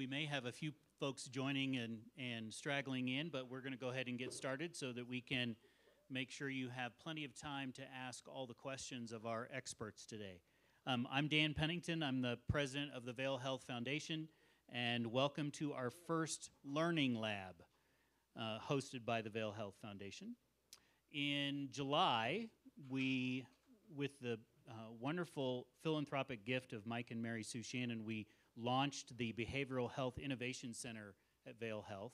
We may have a few folks joining and, and straggling in, but we're going to go ahead and get started so that we can make sure you have plenty of time to ask all the questions of our experts today. Um, I'm Dan Pennington. I'm the president of the Vail Health Foundation, and welcome to our first Learning Lab uh, hosted by the Vail Health Foundation. In July, we, with the uh, wonderful philanthropic gift of Mike and Mary Sue Shannon, we launched the Behavioral Health Innovation Center at Vail Health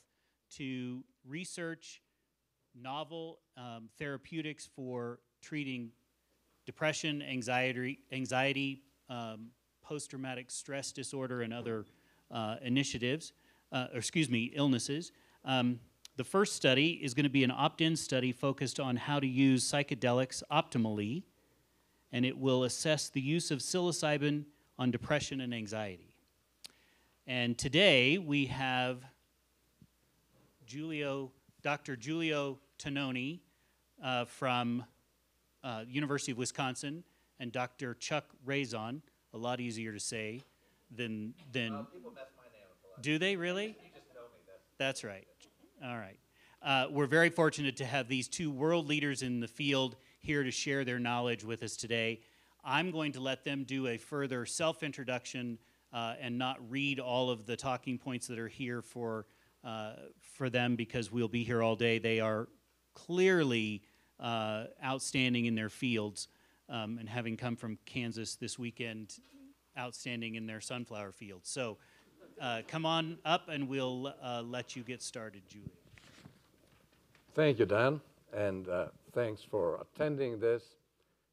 to research novel um, therapeutics for treating depression, anxiety, anxiety um, post-traumatic stress disorder, and other uh, initiatives, uh, or excuse me, illnesses. Um, the first study is going to be an opt-in study focused on how to use psychedelics optimally, and it will assess the use of psilocybin on depression and anxiety. And today we have Giulio, Dr. Giulio Tononi uh, from uh, University of Wisconsin and Dr. Chuck Raison, a lot easier to say than, than Uh, people mess my name up a lot. do they really? You just know me. That's right. All right. Uh, we're very fortunate to have these two world leaders in the field here to share their knowledge with us today. I'm going to let them do a further self introduction and not read all of the talking points that are here for, uh, for them because we'll be here all day. They are clearly uh, outstanding in their fields um, and having come from Kansas this weekend, outstanding in their sunflower fields. So uh, come on up and we'll uh, let you get started, Giulio. Thank you, Dan, and uh, thanks for attending this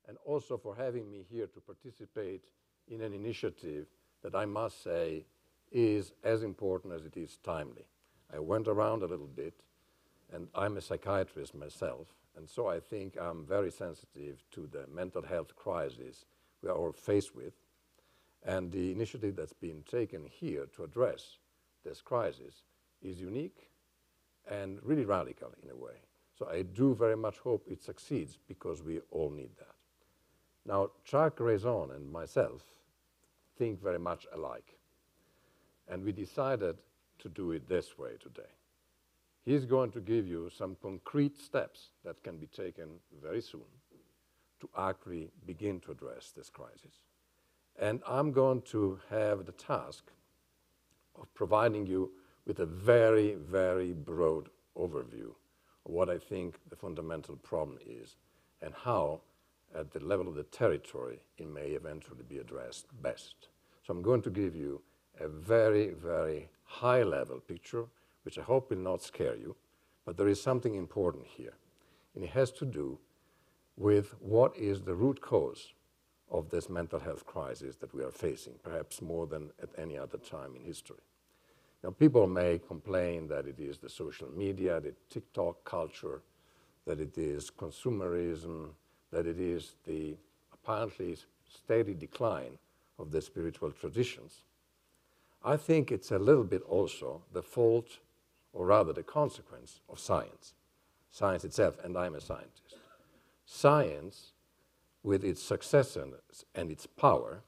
and also for having me here to participate in an initiative that I must say is as important as it is timely. I went around a little bit, and I'm a psychiatrist myself, and so I think I'm very sensitive to the mental health crisis we are all faced with. And the initiative that's been taken here to address this crisis is unique and really radical in a way. So I do very much hope it succeeds because we all need that. Now, Chuck Raison and myself think very much alike. And we decided to do it this way today. He's going to give you some concrete steps that can be taken very soon to actually begin to address this crisis. And I'm going to have the task of providing you with a very, very broad overview of what I think the fundamental problem is and how, at the level of the territory, it may eventually be addressed best. So I'm going to give you a very, very high level picture, which I hope will not scare you, but there is something important here. And it has to do with what is the root cause of this mental health crisis that we are facing, perhaps more than at any other time in history. Now, people may complain that it is the social media, the TikTok culture, that it is consumerism, that it is the apparently steady decline of the spiritual traditions. I think it's a little bit also the fault, or rather the consequence, of science. Science itself, and I'm a scientist. Science, with its success and, its power,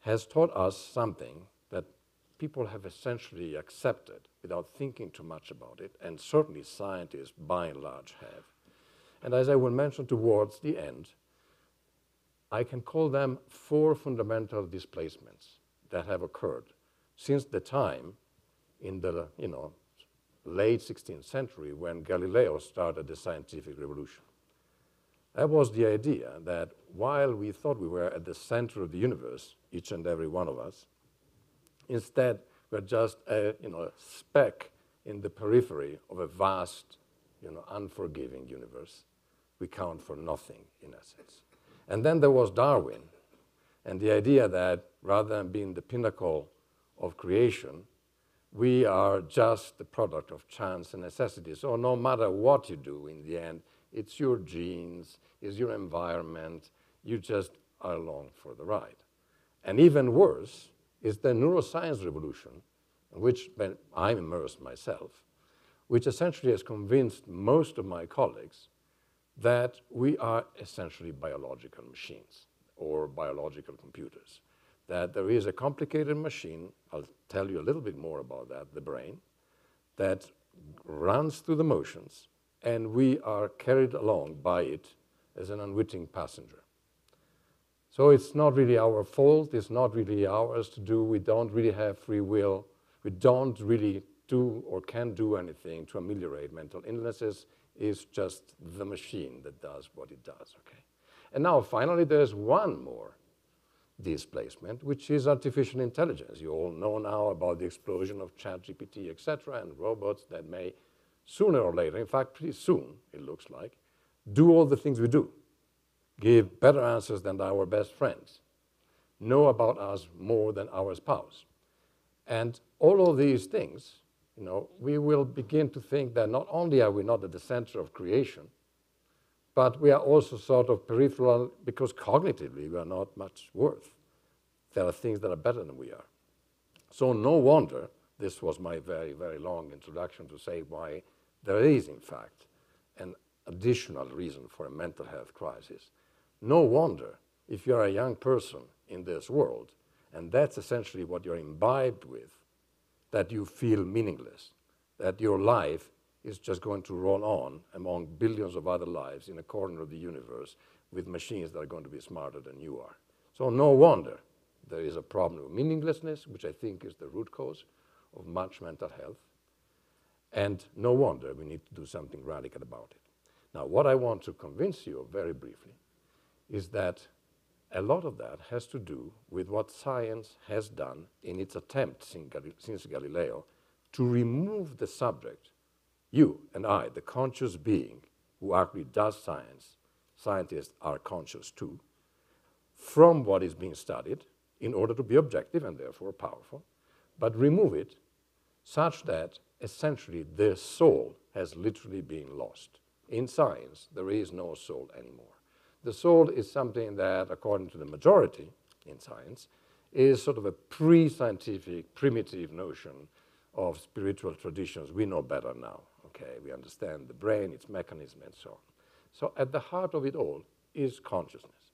has taught us something that people have essentially accepted without thinking too much about it, and certainly scientists by and large have. And as I will mention towards the end, I can call them four fundamental displacements that have occurred since the time in the you know, late 16th century when Galileo started the scientific revolution. That was the idea that while we thought we were at the center of the universe, each and every one of us, instead we're just a you know, speck in the periphery of a vast, you know, unforgiving universe. We count for nothing, in essence. And then there was Darwin, and the idea that rather than being the pinnacle of creation, we are just the product of chance and necessity. So no matter what you do in the end, it's your genes, it's your environment, you just are along for the ride. And even worse is the neuroscience revolution, in which I'm immersed myself, which essentially has convinced most of my colleagues that we are essentially biological machines or biological computers. that there is a complicated machine, I'll tell you a little bit more about that, the brain, that runs through the motions, and we are carried along by it as an unwitting passenger. So it's not really our fault, it's not really ours to do, we don't really have free will, we don't really do or can do anything to ameliorate mental illnesses, it's just the machine that does what it does, okay? And now finally there's one more displacement, which is artificial intelligence. You all know now about the explosion of ChatGPT, etc., and robots that may sooner or later, in fact, pretty soon, it looks like, do all the things we do, give better answers than our best friends, know about us more than our spouse. And all of these things, you know, we will begin to think that not only are we not at the center of creation, but we are also sort of peripheral because cognitively we are not much worth. There are things that are better than we are. So no wonder, this was my very, very long introduction to say why there is, in fact, an additional reason for a mental health crisis. No wonder, if you're a young person in this world, and that's essentially what you're imbibed with, that you feel meaningless, that your life is just going to roll on among billions of other lives in a corner of the universe with machines that are going to be smarter than you are. So no wonder there is a problem of meaninglessness, which I think is the root cause of much mental health. And no wonder we need to do something radical about it. Now, what I want to convince you of very briefly is that a lot of that has to do with what science has done in its attempts since Galileo to remove the subject you and I, the conscious being who actually does science, scientists are conscious too, from what is being studied in order to be objective and therefore powerful, but remove it such that essentially the soul has literally been lost. In science, there is no soul anymore. The soul is something that, according to the majority in science, is sort of a pre scientific, primitive notion of spiritual traditions we know better now okay, we understand the brain, its mechanism, and so on. So at the heart of it all is consciousness,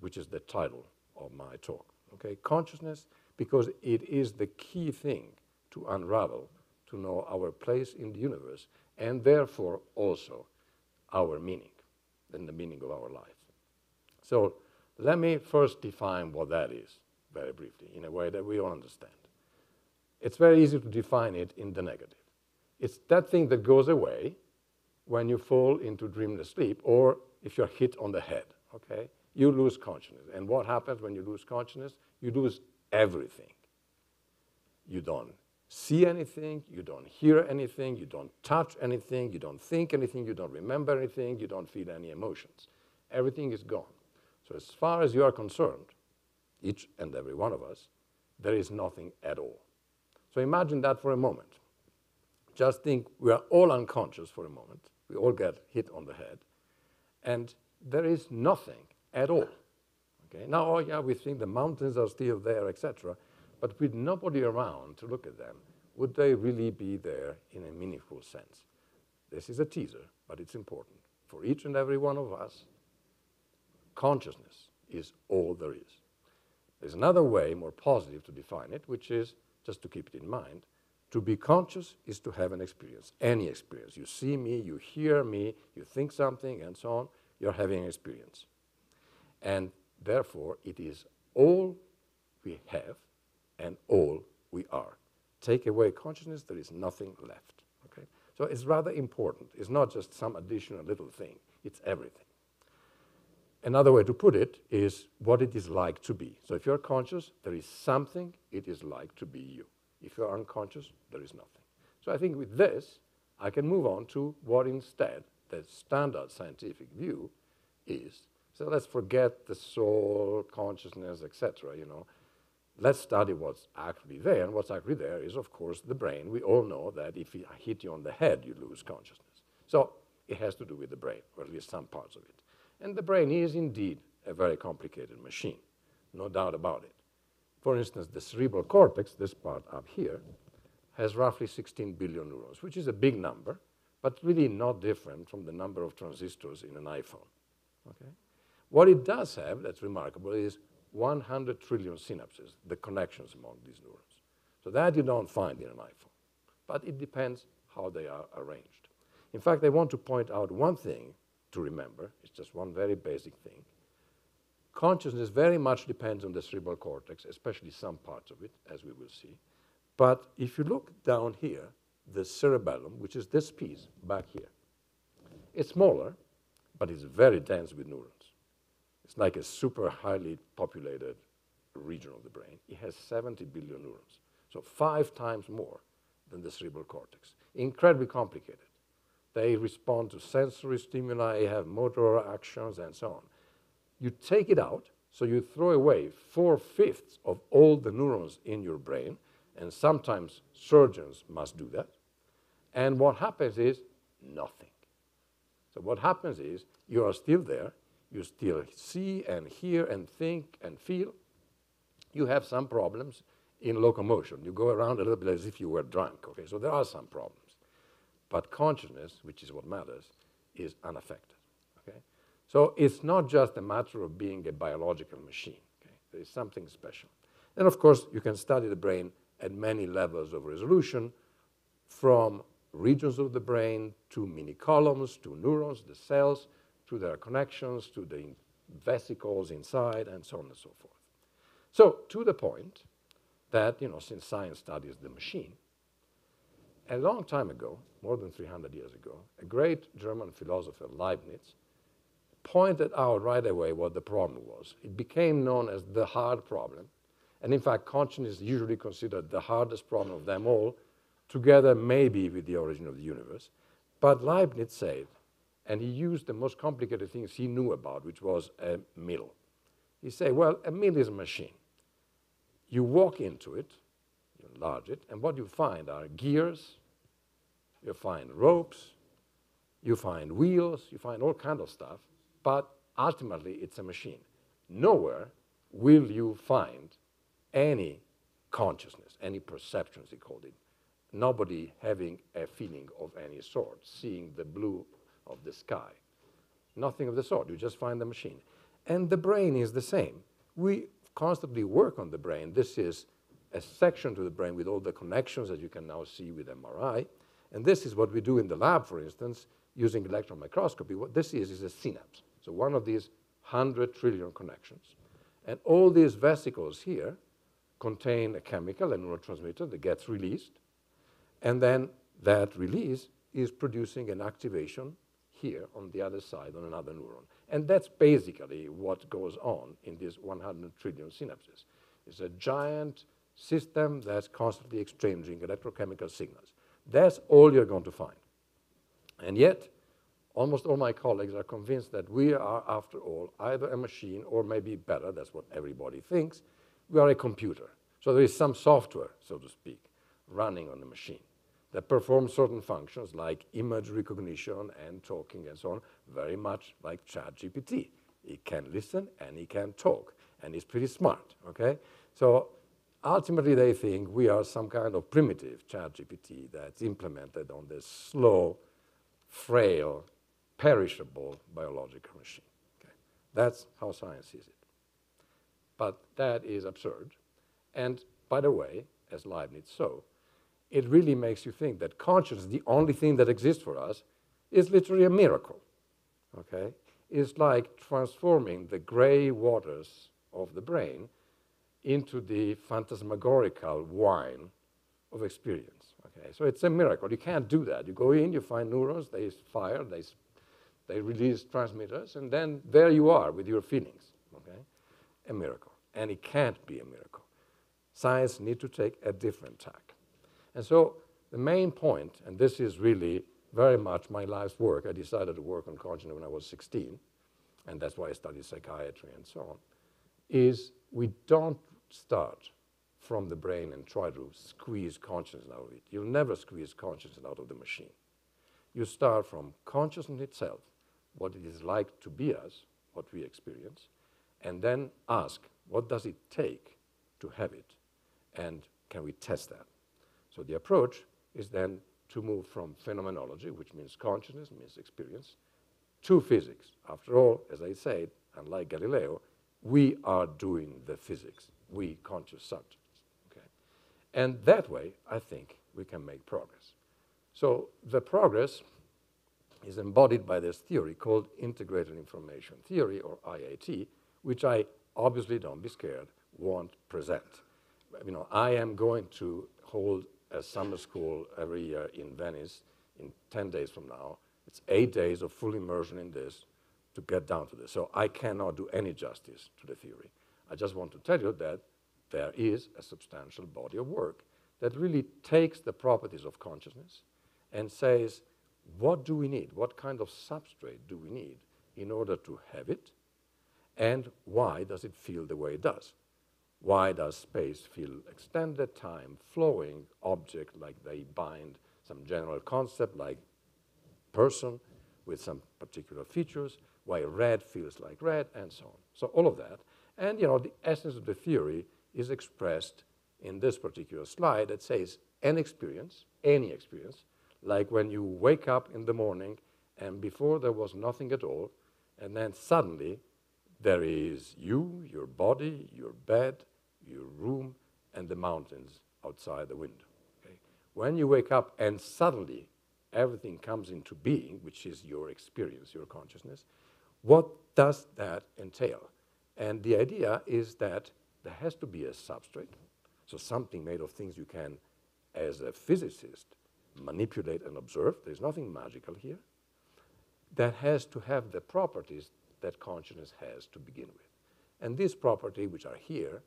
which is the title of my talk. Okay, consciousness because it is the key thing to unravel to know our place in the universe and therefore also our meaning and the meaning of our life. So let me first define what that is very briefly in a way that we all understand. It's very easy to define it in the negative. It's that thing that goes away when you fall into dreamless sleep or if you're hit on the head, okay? You lose consciousness. And what happens when you lose consciousness? You lose everything. You don't see anything, you don't hear anything, you don't touch anything, you don't think anything, you don't remember anything, you don't feel any emotions. Everything is gone. So as far as you are concerned, each and every one of us, there is nothing at all. So imagine that for a moment. Just think we are all unconscious for a moment. We all get hit on the head. And there is nothing at all. Okay? Now, oh yeah, we think the mountains are still there, etc. But with nobody around to look at them, would they really be there in a meaningful sense? This is a teaser, but it's important. For each and every one of us, consciousness is all there is. There's another way, more positive, to define it, which is, just to keep it in mind, to be conscious is to have an experience, any experience. You see me, you hear me, you think something, and so on, you're having an experience. And therefore, it is all we have and all we are. Take away consciousness, there is nothing left. Okay? So it's rather important. It's not just some additional little thing, it's everything. Another way to put it is what it is like to be. So if you're conscious, there is something it is like to be you. If you're unconscious, there is nothing. So I think with this, I can move on to what instead the standard scientific view is. So let's forget the soul, consciousness, etc. You know, let's study what's actually there. And what's actually there is, of course, the brain. We all know that if I hit you on the head, you lose consciousness. So it has to do with the brain, or at least some parts of it. And the brain is indeed a very complicated machine, no doubt about it. For instance, the cerebral cortex, this part up here, has roughly 16 billion neurons, which is a big number, but really not different from the number of transistors in an iPhone. Okay? What it does have that's remarkable is 100 trillion synapses, the connections among these neurons. So that you don't find in an iPhone. But it depends how they are arranged. In fact, I want to point out one thing to remember. It's just one very basic thing. Consciousness very much depends on the cerebral cortex, especially some parts of it, as we will see. But if you look down here, the cerebellum, which is this piece back here, it's smaller, but it's very dense with neurons. It's like a super highly populated region of the brain. It has 70 billion neurons, so five times more than the cerebral cortex. Incredibly complicated. They respond to sensory stimuli, have motor actions, and so on. You take it out, so you throw away four fifths of all the neurons in your brain, and sometimes surgeons must do that. And what happens is nothing. So, what happens is you are still there, you still see and hear and think and feel. You have some problems in locomotion. You go around a little bit as if you were drunk. Okay, so there are some problems. But consciousness, which is what matters, is unaffected. Okay? So it's not just a matter of being a biological machine. Okay? There is something special. And of course, you can study the brain at many levels of resolution, from regions of the brain to mini columns, to neurons, the cells, to their connections, to the vesicles inside, and so on and so forth. So, to the point that, you know, since science studies the machine, a long time ago, more than 300 years ago, a great German philosopher, Leibniz, pointed out right away what the problem was. It became known as the hard problem. And in fact, consciousness is usually considered the hardest problem of them all, together maybe with the origin of the universe. But Leibniz said, and he used the most complicated things he knew about, which was a mill. He said, well, a mill is a machine. You walk into it, you enlarge it, and what you find are gears, you find ropes, you find wheels, you find all kind of stuff, but ultimately it's a machine. Nowhere will you find any consciousness, any perception, as he called it. Nobody having a feeling of any sort, seeing the blue of the sky. Nothing of the sort. You just find the machine. And the brain is the same. We constantly work on the brain. This is a section to the brain with all the connections that you can now see with MRI. And this is what we do in the lab, for instance, using electron microscopy. What this is is a synapse. So one of these 100 trillion connections. And all these vesicles here contain a chemical, a neurotransmitter that gets released. And then that release is producing an activation here on the other side on another neuron. And that's basically what goes on in these 100 trillion synapses. It's a giant system that's constantly exchanging electrochemical signals. That's all you're going to find. And yet, almost all my colleagues are convinced that we are, after all, either a machine or maybe better, that's what everybody thinks, we are a computer. So there is some software, so to speak, running on the machine that performs certain functions like image recognition and talking and so on, very much like ChatGPT. It can listen and it can talk, and it's pretty smart, okay? So ultimately they think we are some kind of primitive ChatGPT that's implemented on this slow, frail, perishable biological machine. Okay? That's how science sees it. But that is absurd. And by the way, as Leibniz saw, it really makes you think that consciousness, the only thing that exists for us, is literally a miracle. Okay? It's like transforming the gray waters of the brain into the phantasmagorical wine of experience. Okay? So it's a miracle. You can't do that. You go in, you find neurons, they fire, they, they release transmitters, and then there you are with your feelings. Okay? A miracle. And it can't be a miracle. Science needs to take a different tack. And so the main point, and this is really very much my life's work, I decided to work on consciousness when I was 16, and that's why I studied psychiatry and so on, is we don't start from the brain and try to squeeze consciousness out of it. You'll never squeeze consciousness out of the machine. You start from consciousness itself, what it is like to be us, what we experience, and then ask, what does it take to have it? And can we test that? So the approach is then to move from phenomenology, which means consciousness, means experience, to physics. After all, as I said, unlike Galileo, we are doing the physics, we conscious subjects. Okay? And that way, I think we can make progress. So the progress is embodied by this theory called integrated information theory or IIT, which I obviously don't be scared won't present. You know, I am going to hold a summer school every year in Venice in 10 days from now. It's eight days of full immersion in this to get down to this. So I cannot do any justice to the theory. I just want to tell you that there is a substantial body of work that really takes the properties of consciousness and says, what do we need? What kind of substrate do we need in order to have it? And why does it feel the way it does? Why does space feel extended, time flowing, object like they bind some general concept like person with some particular features, why red feels like red, and so on. So all of that. And you know, the essence of the theory is expressed in this particular slide that says an experience, any experience, like when you wake up in the morning and before there was nothing at all, and then suddenly there is you, your body, your bed, your room, and the mountains outside the window. Okay? When you wake up and suddenly everything comes into being, which is your experience, your consciousness, what does that entail? And the idea is that there has to be a substrate, so something made of things you can, as a physicist, manipulate and observe. There's nothing magical here. That has to have the properties that consciousness has to begin with. And these properties, which are here,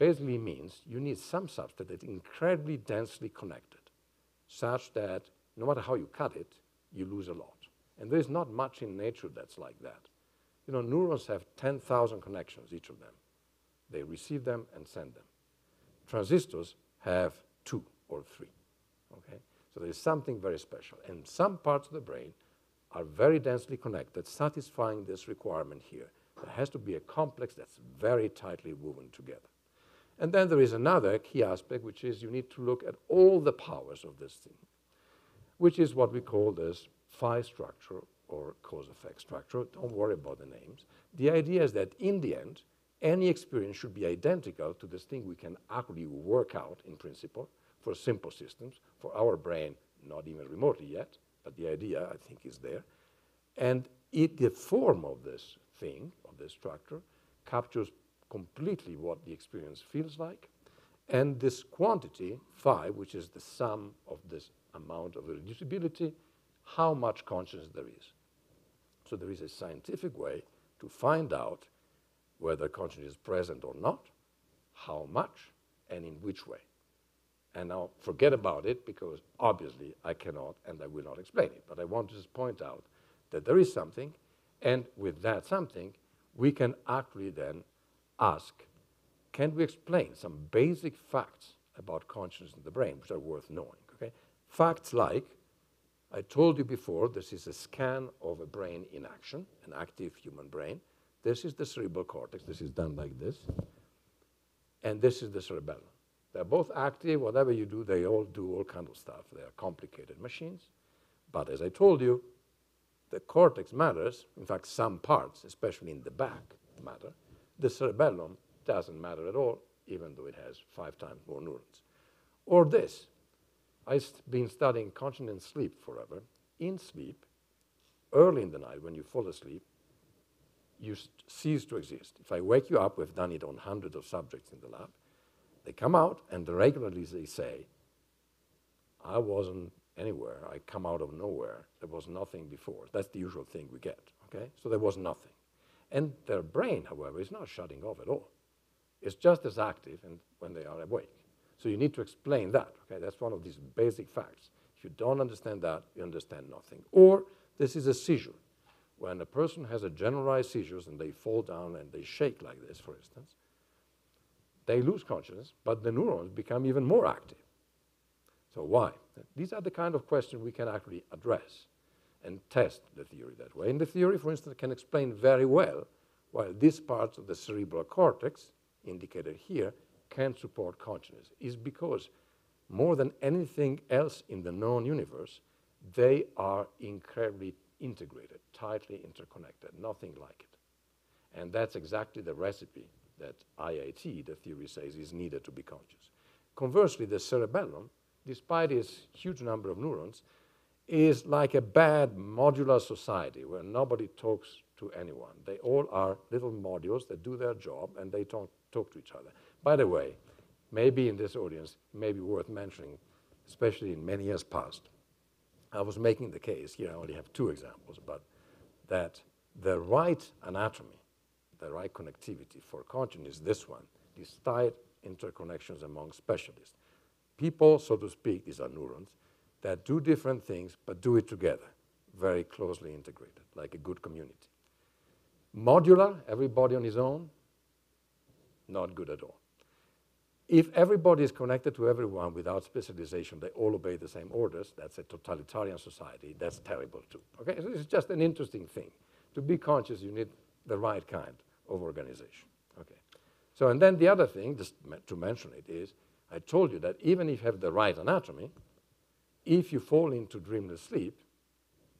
basically means you need some substrate that's incredibly densely connected, such that no matter how you cut it, you lose a lot. And there's not much in nature that's like that. You know, neurons have 10,000 connections, each of them. They receive them and send them. Transistors have two or three. Okay? So there's something very special. And some parts of the brain are very densely connected, satisfying this requirement here. There has to be a complex that's very tightly woven together. And then there is another key aspect, which is you need to look at all the powers of this thing, which is what we call this phi structure or cause-effect structure. Don't worry about the names. The idea is that in the end, any experience should be identical to this thing we can actually work out in principle for simple systems, for our brain, not even remotely yet, but the idea, I think, is there. And it, the form of this thing, of this structure, captures completely what the experience feels like. And this quantity, phi, which is the sum of this amount of reducibility, how much consciousness there is. So there is a scientific way to find out whether consciousness is present or not, how much, and in which way. And now forget about it because obviously I cannot and I will not explain it. But I want to just point out that there is something, and with that something, we can actually then ask can we explain some basic facts about consciousness in the brain which are worth knowing? Okay? Facts like I told you before, this is a scan of a brain in action, an active human brain. This is the cerebral cortex. This is done like this. And this is the cerebellum. They're both active. Whatever you do, they all do all kind of stuff. They are complicated machines. But as I told you, the cortex matters. In fact, some parts, especially in the back, matter. The cerebellum doesn't matter at all, even though it has five times more neurons. Or this. I've been studying consciousness and sleep forever. In sleep, early in the night, when you fall asleep, you cease to exist. If I wake you up, we've done it on hundreds of subjects in the lab, they come out and regularly they say, I wasn't anywhere. I come out of nowhere. There was nothing before. That's the usual thing we get, okay? So there was nothing. And their brain, however, is not shutting off at all. It's just as active and when they are awake. So you need to explain that, okay? That's one of these basic facts. If you don't understand that, you understand nothing. Or this is a seizure. When a person has a generalized seizures and they fall down and they shake like this, for instance, they lose consciousness, but the neurons become even more active. So why? These are the kind of questions we can actually address and test the theory that way. And the theory, for instance, can explain very well why these parts of the cerebral cortex, indicated here, can support consciousness, is because more than anything else in the known universe, they are incredibly integrated, tightly interconnected, nothing like it. And that's exactly the recipe that IIT, the theory says, is needed to be conscious. Conversely, the cerebellum, despite its huge number of neurons, is like a bad modular society where nobody talks to anyone. They all are little modules that do their job and they don't talk to each other. By the way, maybe in this audience, maybe worth mentioning, especially in many years past, I was making the case, here I only have two examples, but that the right anatomy, the right connectivity for consciousness is this one, these tight interconnections among specialists. People, so to speak, these are neurons, that do different things but do it together, very closely integrated, like a good community. Modular, everybody on his own, not good at all. If everybody is connected to everyone without specialization, they all obey the same orders, that's a totalitarian society, that's terrible too. Okay, so is just an interesting thing. To be conscious, you need the right kind of organization. Okay. So, and then the other thing, just to mention it, is I told you that even if you have the right anatomy, if you fall into dreamless sleep,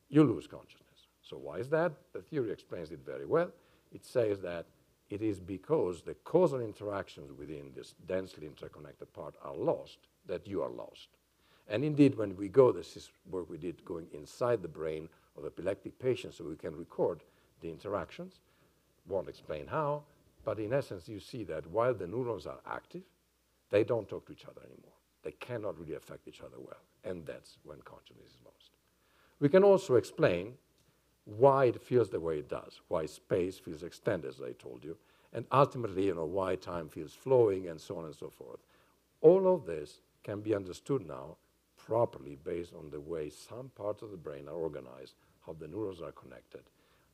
you lose consciousness. So why is that? The theory explains it very well. It says that it is because the causal interactions within this densely interconnected part are lost that you are lost. And indeed, when we go, this is work we did going inside the brain of epileptic patients so we can record the interactions. Won't explain how, but in essence, you see that while the neurons are active, they don't talk to each other anymore. They cannot really affect each other well and that's when consciousness is lost. We can also explain why it feels the way it does, why space feels extended, as I told you, and ultimately, you know, why time feels flowing and so on and so forth. All of this can be understood now properly based on the way some parts of the brain are organized, how the neurons are connected,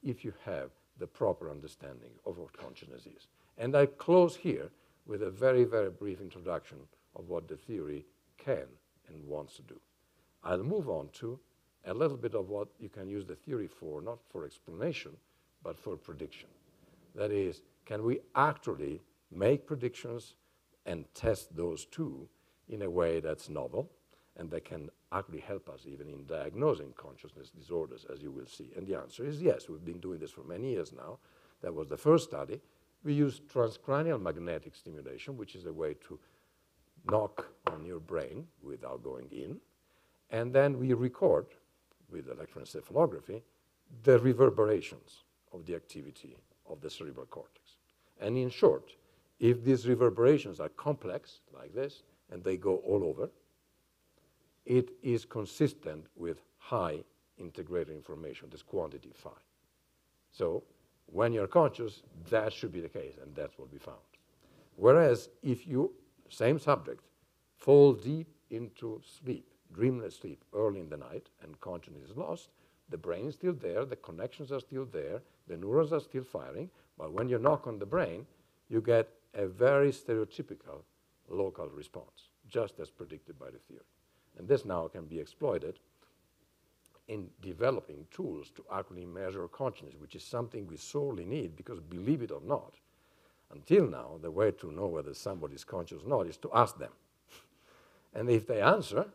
if you have the proper understanding of what consciousness is. And I close here with a very, very brief introduction of what the theory can and wants to do. I'll move on to a little bit of what you can use the theory for, not for explanation, but for prediction. That is, can we actually make predictions and test those too in a way that's novel and that can actually help us even in diagnosing consciousness disorders, as you will see? And the answer is yes. We've been doing this for many years now. That was the first study. We used transcranial magnetic stimulation, which is a way to knock on your brain without going in, and then we record with electroencephalography the reverberations of the activity of the cerebral cortex. And in short, if these reverberations are complex, like this, and they go all over, it is consistent with high integrated information, this quantity phi. So when you're conscious, that should be the case, and that's what we found. Whereas if you same subject, fall deep into sleep, dreamless sleep, early in the night, and consciousness is lost, the brain is still there, the connections are still there, the neurons are still firing, but when you knock on the brain, you get a very stereotypical local response, just as predicted by the theory. And this now can be exploited in developing tools to actually measure consciousness, which is something we sorely need because, believe it or not, until now, the way to know whether somebody is conscious or not is to ask them. and if they answer,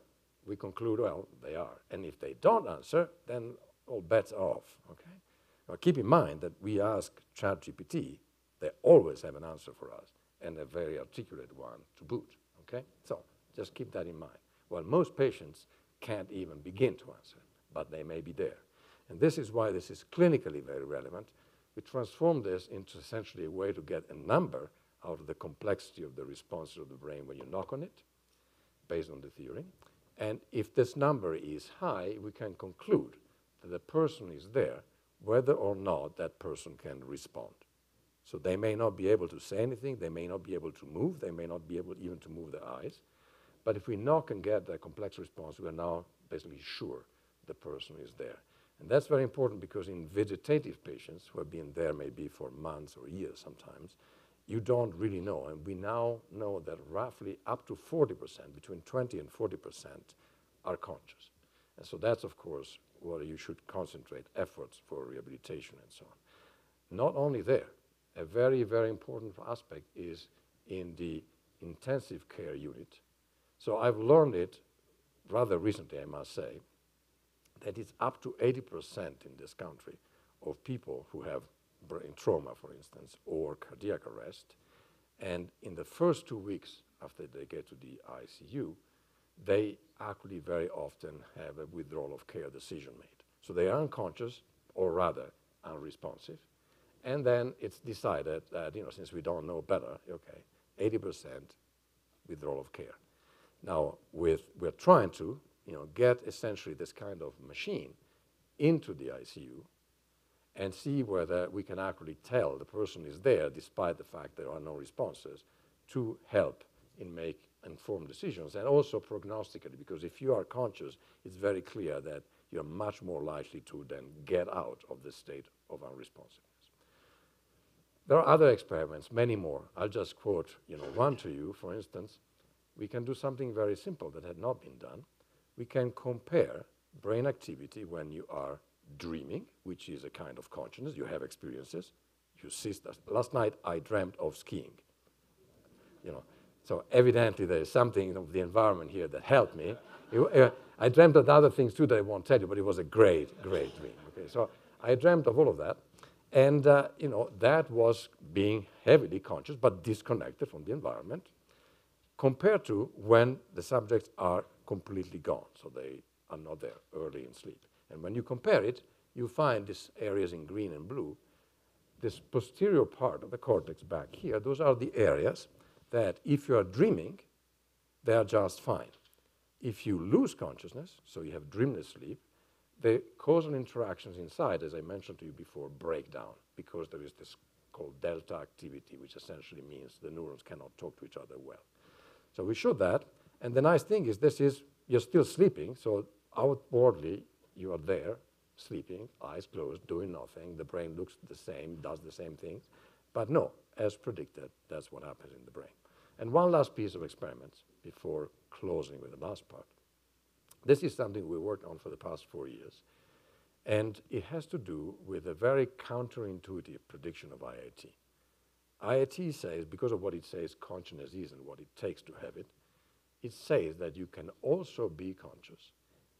we conclude, well, they are. And if they don't answer, then all bets are off. Okay? Now keep in mind that we ask ChatGPT, they always have an answer for us and a very articulate one to boot. Okay? So just keep that in mind. Well, most patients can't even begin to answer, but they may be there. And this is why this is clinically very relevant we transform this into essentially a way to get a number out of the complexity of the response of the brain when you knock on it, based on the theory. And if this number is high, we can conclude that the person is there, whether or not that person can respond. So they may not be able to say anything, they may not be able to move, they may not be able even to move their eyes. But if we knock and get that complex response, we are now basically sure the person is there. And that's very important because in vegetative patients who have been there maybe for months or years sometimes, you don't really know. And we now know that roughly up to 40%, between 20 and 40%, are conscious. And so that's, of course, where you should concentrate efforts for rehabilitation and so on. Not only there, a very, very important aspect is in the intensive care unit. So I've learned it rather recently, I must say, that it's up to 80% in this country of people who have brain trauma, for instance, or cardiac arrest. And in the first two weeks after they get to the ICU, they actually very often have a withdrawal of care decision made. So they are unconscious, or rather unresponsive. And then it's decided that, you know, since we don't know better, okay, 80% withdrawal of care. Now, with, we're trying to, you know, get essentially this kind of machine into the ICU and see whether we can actually tell the person is there despite the fact there are no responses to help in make informed decisions and also prognostically. Because if you are conscious it's very clear that you're much more likely to then get out of the state of unresponsiveness. There are other experiments many more. I'll just quote you know one to you. For instance we can do something very simple that had not been done we can compare brain activity when you are dreaming, which is a kind of consciousness. You have experiences. You see stuff. Last night I dreamt of skiing. You know, so evidently there is something of the environment here that helped me. Uh, I dreamt of other things too that I won't tell you, but it was a great, great dream. Okay, so I dreamt of all of that, and uh, you know that was being heavily conscious but disconnected from the environment, compared to when the subjects are completely gone, so they are not there early in sleep. And when you compare it, you find these areas in green and blue. This posterior part of the cortex back here, those are the areas that if you are dreaming, they are just fine. If you lose consciousness, so you have dreamless sleep, the causal interactions inside, as I mentioned to you before, break down because there is this called delta activity, which essentially means the neurons cannot talk to each other well. So we showed that, and the nice thing is this is, you're still sleeping, so outwardly you are there, sleeping, eyes closed, doing nothing. The brain looks the same, does the same things. But no, as predicted, that's what happens in the brain. And one last piece of experiments before closing with the last part. This is something we worked on for the past four years. And it has to do with a very counterintuitive prediction of IIT. IIT says, because of what it says consciousness is and what it takes to have it, it says that you can also be conscious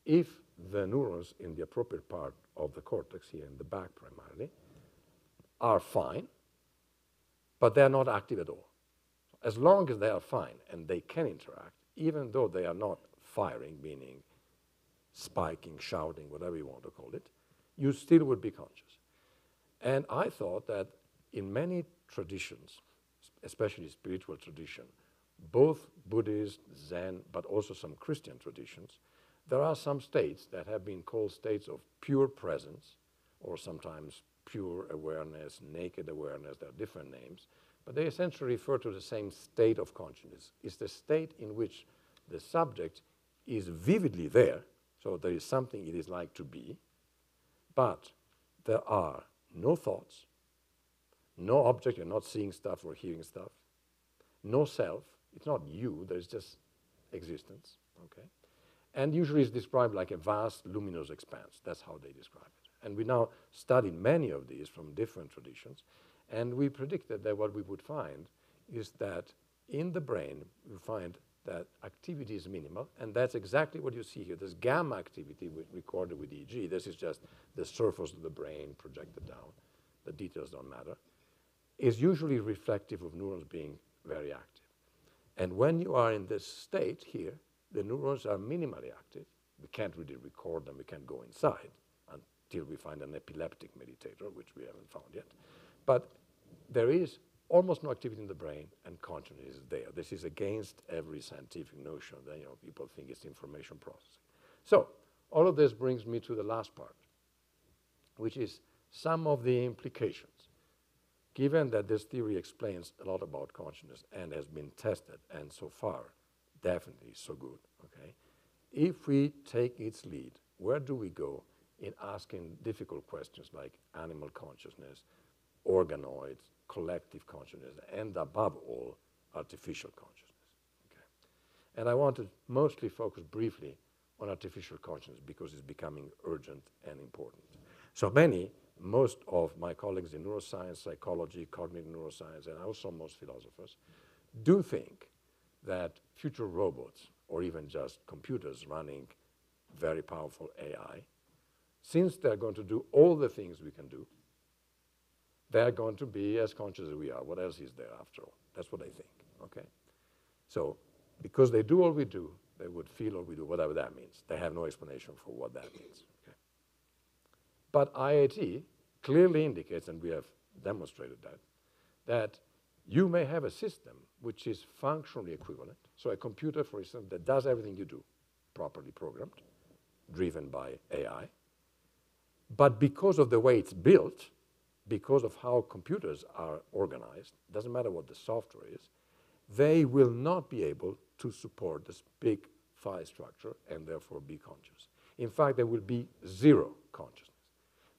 if the neurons in the appropriate part of the cortex, here in the back primarily, are fine, but they're not active at all. As long as they are fine and they can interact, even though they are not firing, meaning spiking, shouting, whatever you want to call it, you still would be conscious. And I thought that in many traditions, especially spiritual tradition, both Buddhist, Zen, but also some Christian traditions, there are some states that have been called states of pure presence, or sometimes pure awareness, naked awareness, there are different names, but they essentially refer to the same state of consciousness. It's the state in which the subject is vividly there, so there is something it is like to be, but there are no thoughts, no object, you're not seeing stuff or hearing stuff, no self, it's not you, there's just existence, okay? And usually it's described like a vast luminous expanse. That's how they describe it. And we now studied many of these from different traditions, and we predicted that what we would find is that in the brain, we find that activity is minimal, and that's exactly what you see here. This gamma activity recorded with EEG, this is just the surface of the brain projected down. The details don't matter. Is usually reflective of neurons being very active. And when you are in this state here, the neurons are minimally active. We can't really record them, we can't go inside until we find an epileptic meditator, which we haven't found yet. But there is almost no activity in the brain, and consciousness is there. This is against every scientific notion that you know, people think it's information processing. So, all of this brings me to the last part, which is some of the implications. Given that this theory explains a lot about consciousness and has been tested, and so far definitely so good. Okay, if we take its lead, where do we go in asking difficult questions like animal consciousness, organoids, collective consciousness, and above all, artificial consciousness? Okay, and I want to mostly focus briefly on artificial consciousness because it's becoming urgent and important. So many, most of my colleagues in neuroscience, psychology, cognitive neuroscience, and also most philosophers, do think that future robots, or even just computers running very powerful AI, since they're going to do all the things we can do, they're going to be as conscious as we are. What else is there after all? That's what I think, okay? So because they do all we do, they would feel all we do, whatever that means. They have no explanation for what that means. But IIT clearly indicates, and we have demonstrated that, that you may have a system which is functionally equivalent. So a computer, for instance, that does everything you do, properly programmed, driven by AI. But because of the way it's built, because of how computers are organized, doesn't matter what the software is, they will not be able to support this big phi structure and therefore be conscious. In fact, there will be zero consciousness.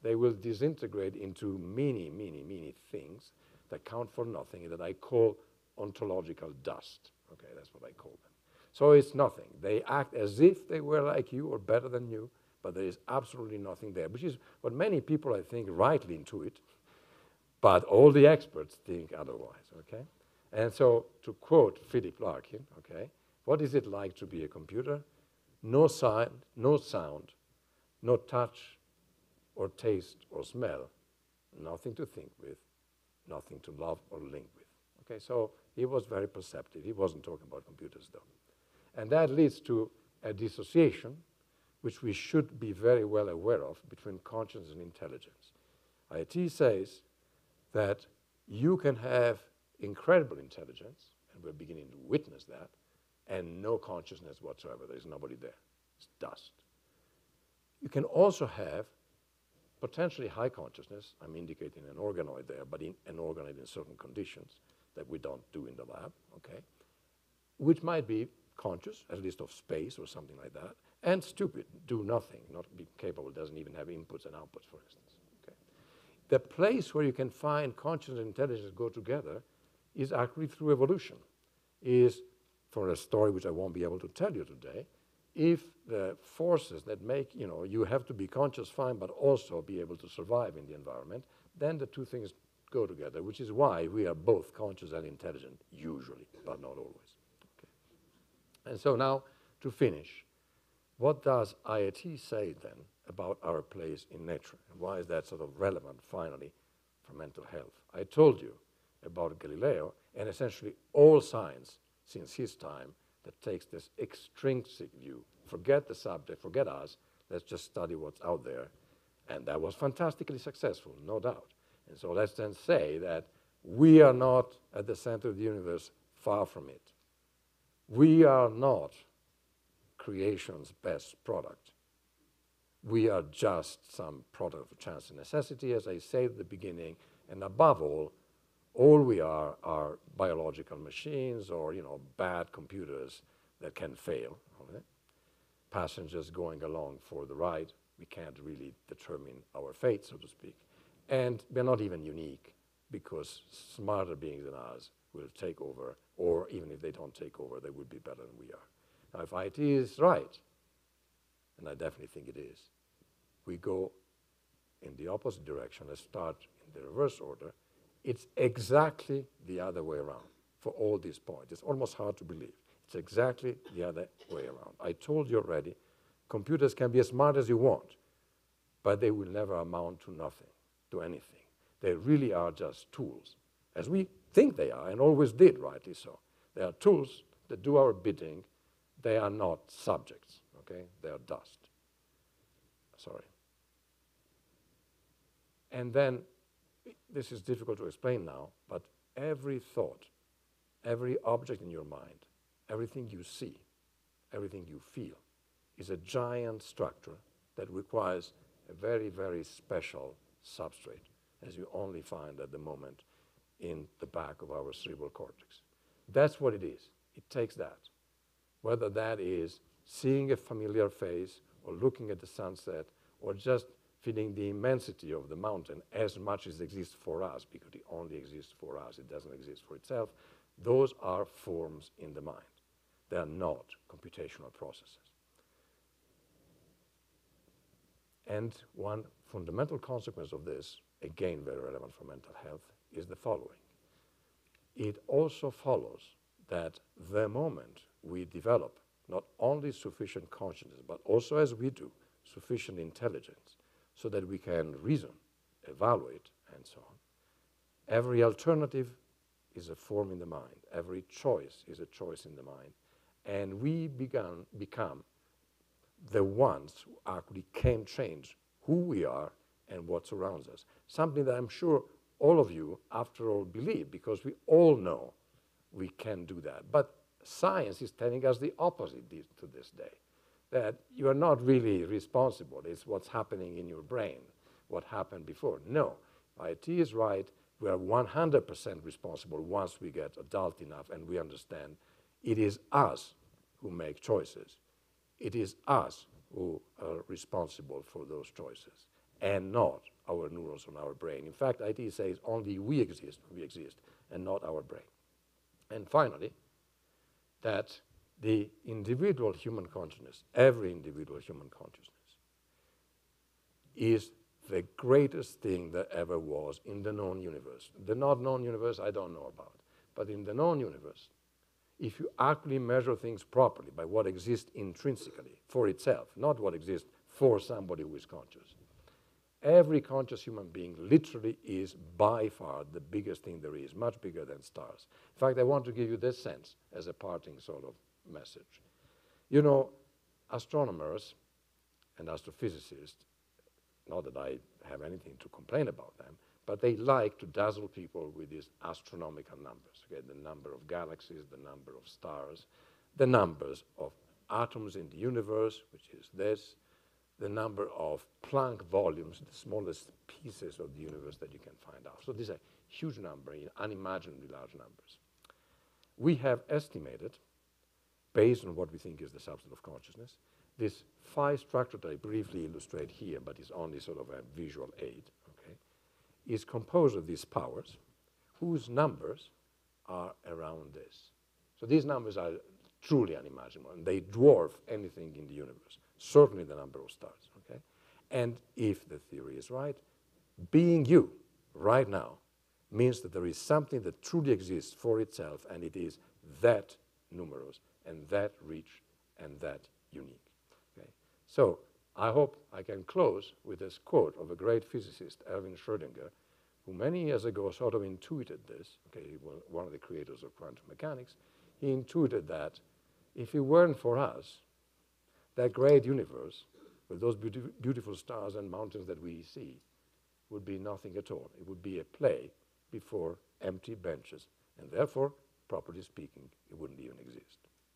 They will disintegrate into many, many, many things that count for nothing that I call ontological dust. Okay, that's what I call them. So it's nothing. They act as if they were like you or better than you, but there is absolutely nothing there, which is what many people, I think, rightly intuit, but all the experts think otherwise, okay? And so, to quote Philip Larkin, okay, what is it like to be a computer? No sign, no sound, no touch or taste or smell, nothing to think with, nothing to love or link with. Okay, so he was very perceptive. He wasn't talking about computers though. And that leads to a dissociation, which we should be very well aware of between conscience and intelligence. IIT says that you can have incredible intelligence, and we're beginning to witness that, and no consciousness whatsoever. There's nobody there. It's dust. You can also have potentially high consciousness. I'm indicating an organoid there, but in, an organoid in certain conditions that we don't do in the lab, okay? Which might be conscious, at least of space or something like that, and stupid, do nothing, not be capable, doesn't even have inputs and outputs, for instance. Okay? The place where you can find consciousness and intelligence go together is actually through evolution, is for a story which I won't be able to tell you today, if the forces that make, you know, you have to be conscious, fine, but also be able to survive in the environment, then the two things go together, which is why we are both conscious and intelligent, usually, but not always. Okay. And so now, to finish, what does IIT say then about our place in nature? And why is that sort of relevant, finally, for mental health? I told you about Galileo and essentially all science since his time that takes this extrinsic view. Forget the subject, forget us, let's just study what's out there. And that was fantastically successful, no doubt. And so let's then say that we are not at the center of the universe, far from it. We are not creation's best product. We are just some product of chance and necessity, as I said at the beginning, and above all, all we are are biological machines or you know bad computers that can fail. Okay? Passengers going along for the ride, we can't really determine our fate, so to speak. And we're not even unique because smarter beings than us will take over, or even if they don't take over, they would be better than we are. Now, if IIT is right, and I definitely think it is, we go in the opposite direction. Let's start in the reverse order it's exactly the other way around for all these points. It's almost hard to believe. It's exactly the other way around. I told you already, computers can be as smart as you want, but they will never amount to nothing, to anything. They really are just tools, as we think they are, and always did, rightly so. They are tools that do our bidding. They are not subjects, okay? They are dust. Sorry. And then this is difficult to explain now, but every thought, every object in your mind, everything you see, everything you feel, is a giant structure that requires a very, very special substrate, as you only find at the moment in the back of our cerebral cortex. That's what it is. It takes that. Whether that is seeing a familiar face, or looking at the sunset, or just feeling the immensity of the mountain as much as exists for us, because it only exists for us, it doesn't exist for itself, those are forms in the mind. They are not computational processes. And one fundamental consequence of this, again very relevant for mental health, is the following. It also follows that the moment we develop not only sufficient consciousness, but also as we do, sufficient intelligence, so that we can reason, evaluate, and so on, Every alternative is a form in the mind. Every choice is a choice in the mind. And we began, become the ones who actually can change who we are and what surrounds us. Something that I'm sure all of you, after all, believe because we all know we can do that. But science is telling us the opposite to this day that you are not really responsible. It's what's happening in your brain, what happened before. No, IIT is right. We are 100% responsible once we get adult enough and we understand it is us who make choices. It is us who are responsible for those choices and not our neurons on our brain. In fact, IIT says only we exist, we exist, and not our brain. And finally, that the individual human consciousness, every individual human consciousness, is the greatest thing that ever was in the known universe. The not known universe, I don't know about. But in the known universe, if you actually measure things properly by what exists intrinsically for itself, not what exists for somebody who is conscious, every conscious human being literally is by far the biggest thing there is, much bigger than stars. In fact, I want to give you this sense as a parting sort of message. You know, astronomers and astrophysicists, not that I have anything to complain about them, but they like to dazzle people with these astronomical numbers. Okay, the number of galaxies, the number of stars, the numbers of atoms in the universe, which is this, the number of Planck volumes, the smallest pieces of the universe that you can find out. So these are huge numbers, unimaginably large numbers. We have estimated, based on what we think is the substance of consciousness, this phi structure that I briefly illustrate here, but is only sort of a visual aid, okay, is composed of these powers whose numbers are around this. So these numbers are truly unimaginable, and they dwarf anything in the universe, certainly the number of stars, okay? And if the theory is right, being you right now means that there is something that truly exists for itself, and it is that numerous, and that rich, and that unique. Okay? So I hope I can close with this quote of a great physicist, Erwin Schrödinger, who many years ago sort of intuited this. Okay, he was one of the creators of quantum mechanics. He intuited that if it weren't for us, that great universe with those beauti- beautiful stars and mountains that we see would be nothing at all. It would be a play before empty benches, and therefore, properly speaking, it wouldn't even exist.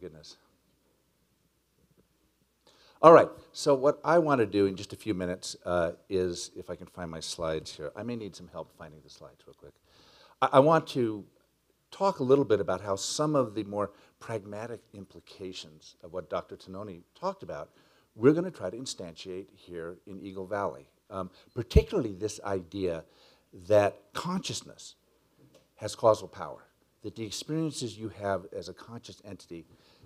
goodness. All right, so what I want to do in just a few minutes uh, is, if I can find my slides here, I may need some help finding the slides real quick. I, I want to talk a little bit about how some of the more pragmatic implications of what Dr. Tononi talked about, we're going to try to instantiate here in Eagle Valley. Um, particularly this idea that consciousness has causal power, that the experiences you have as a conscious entity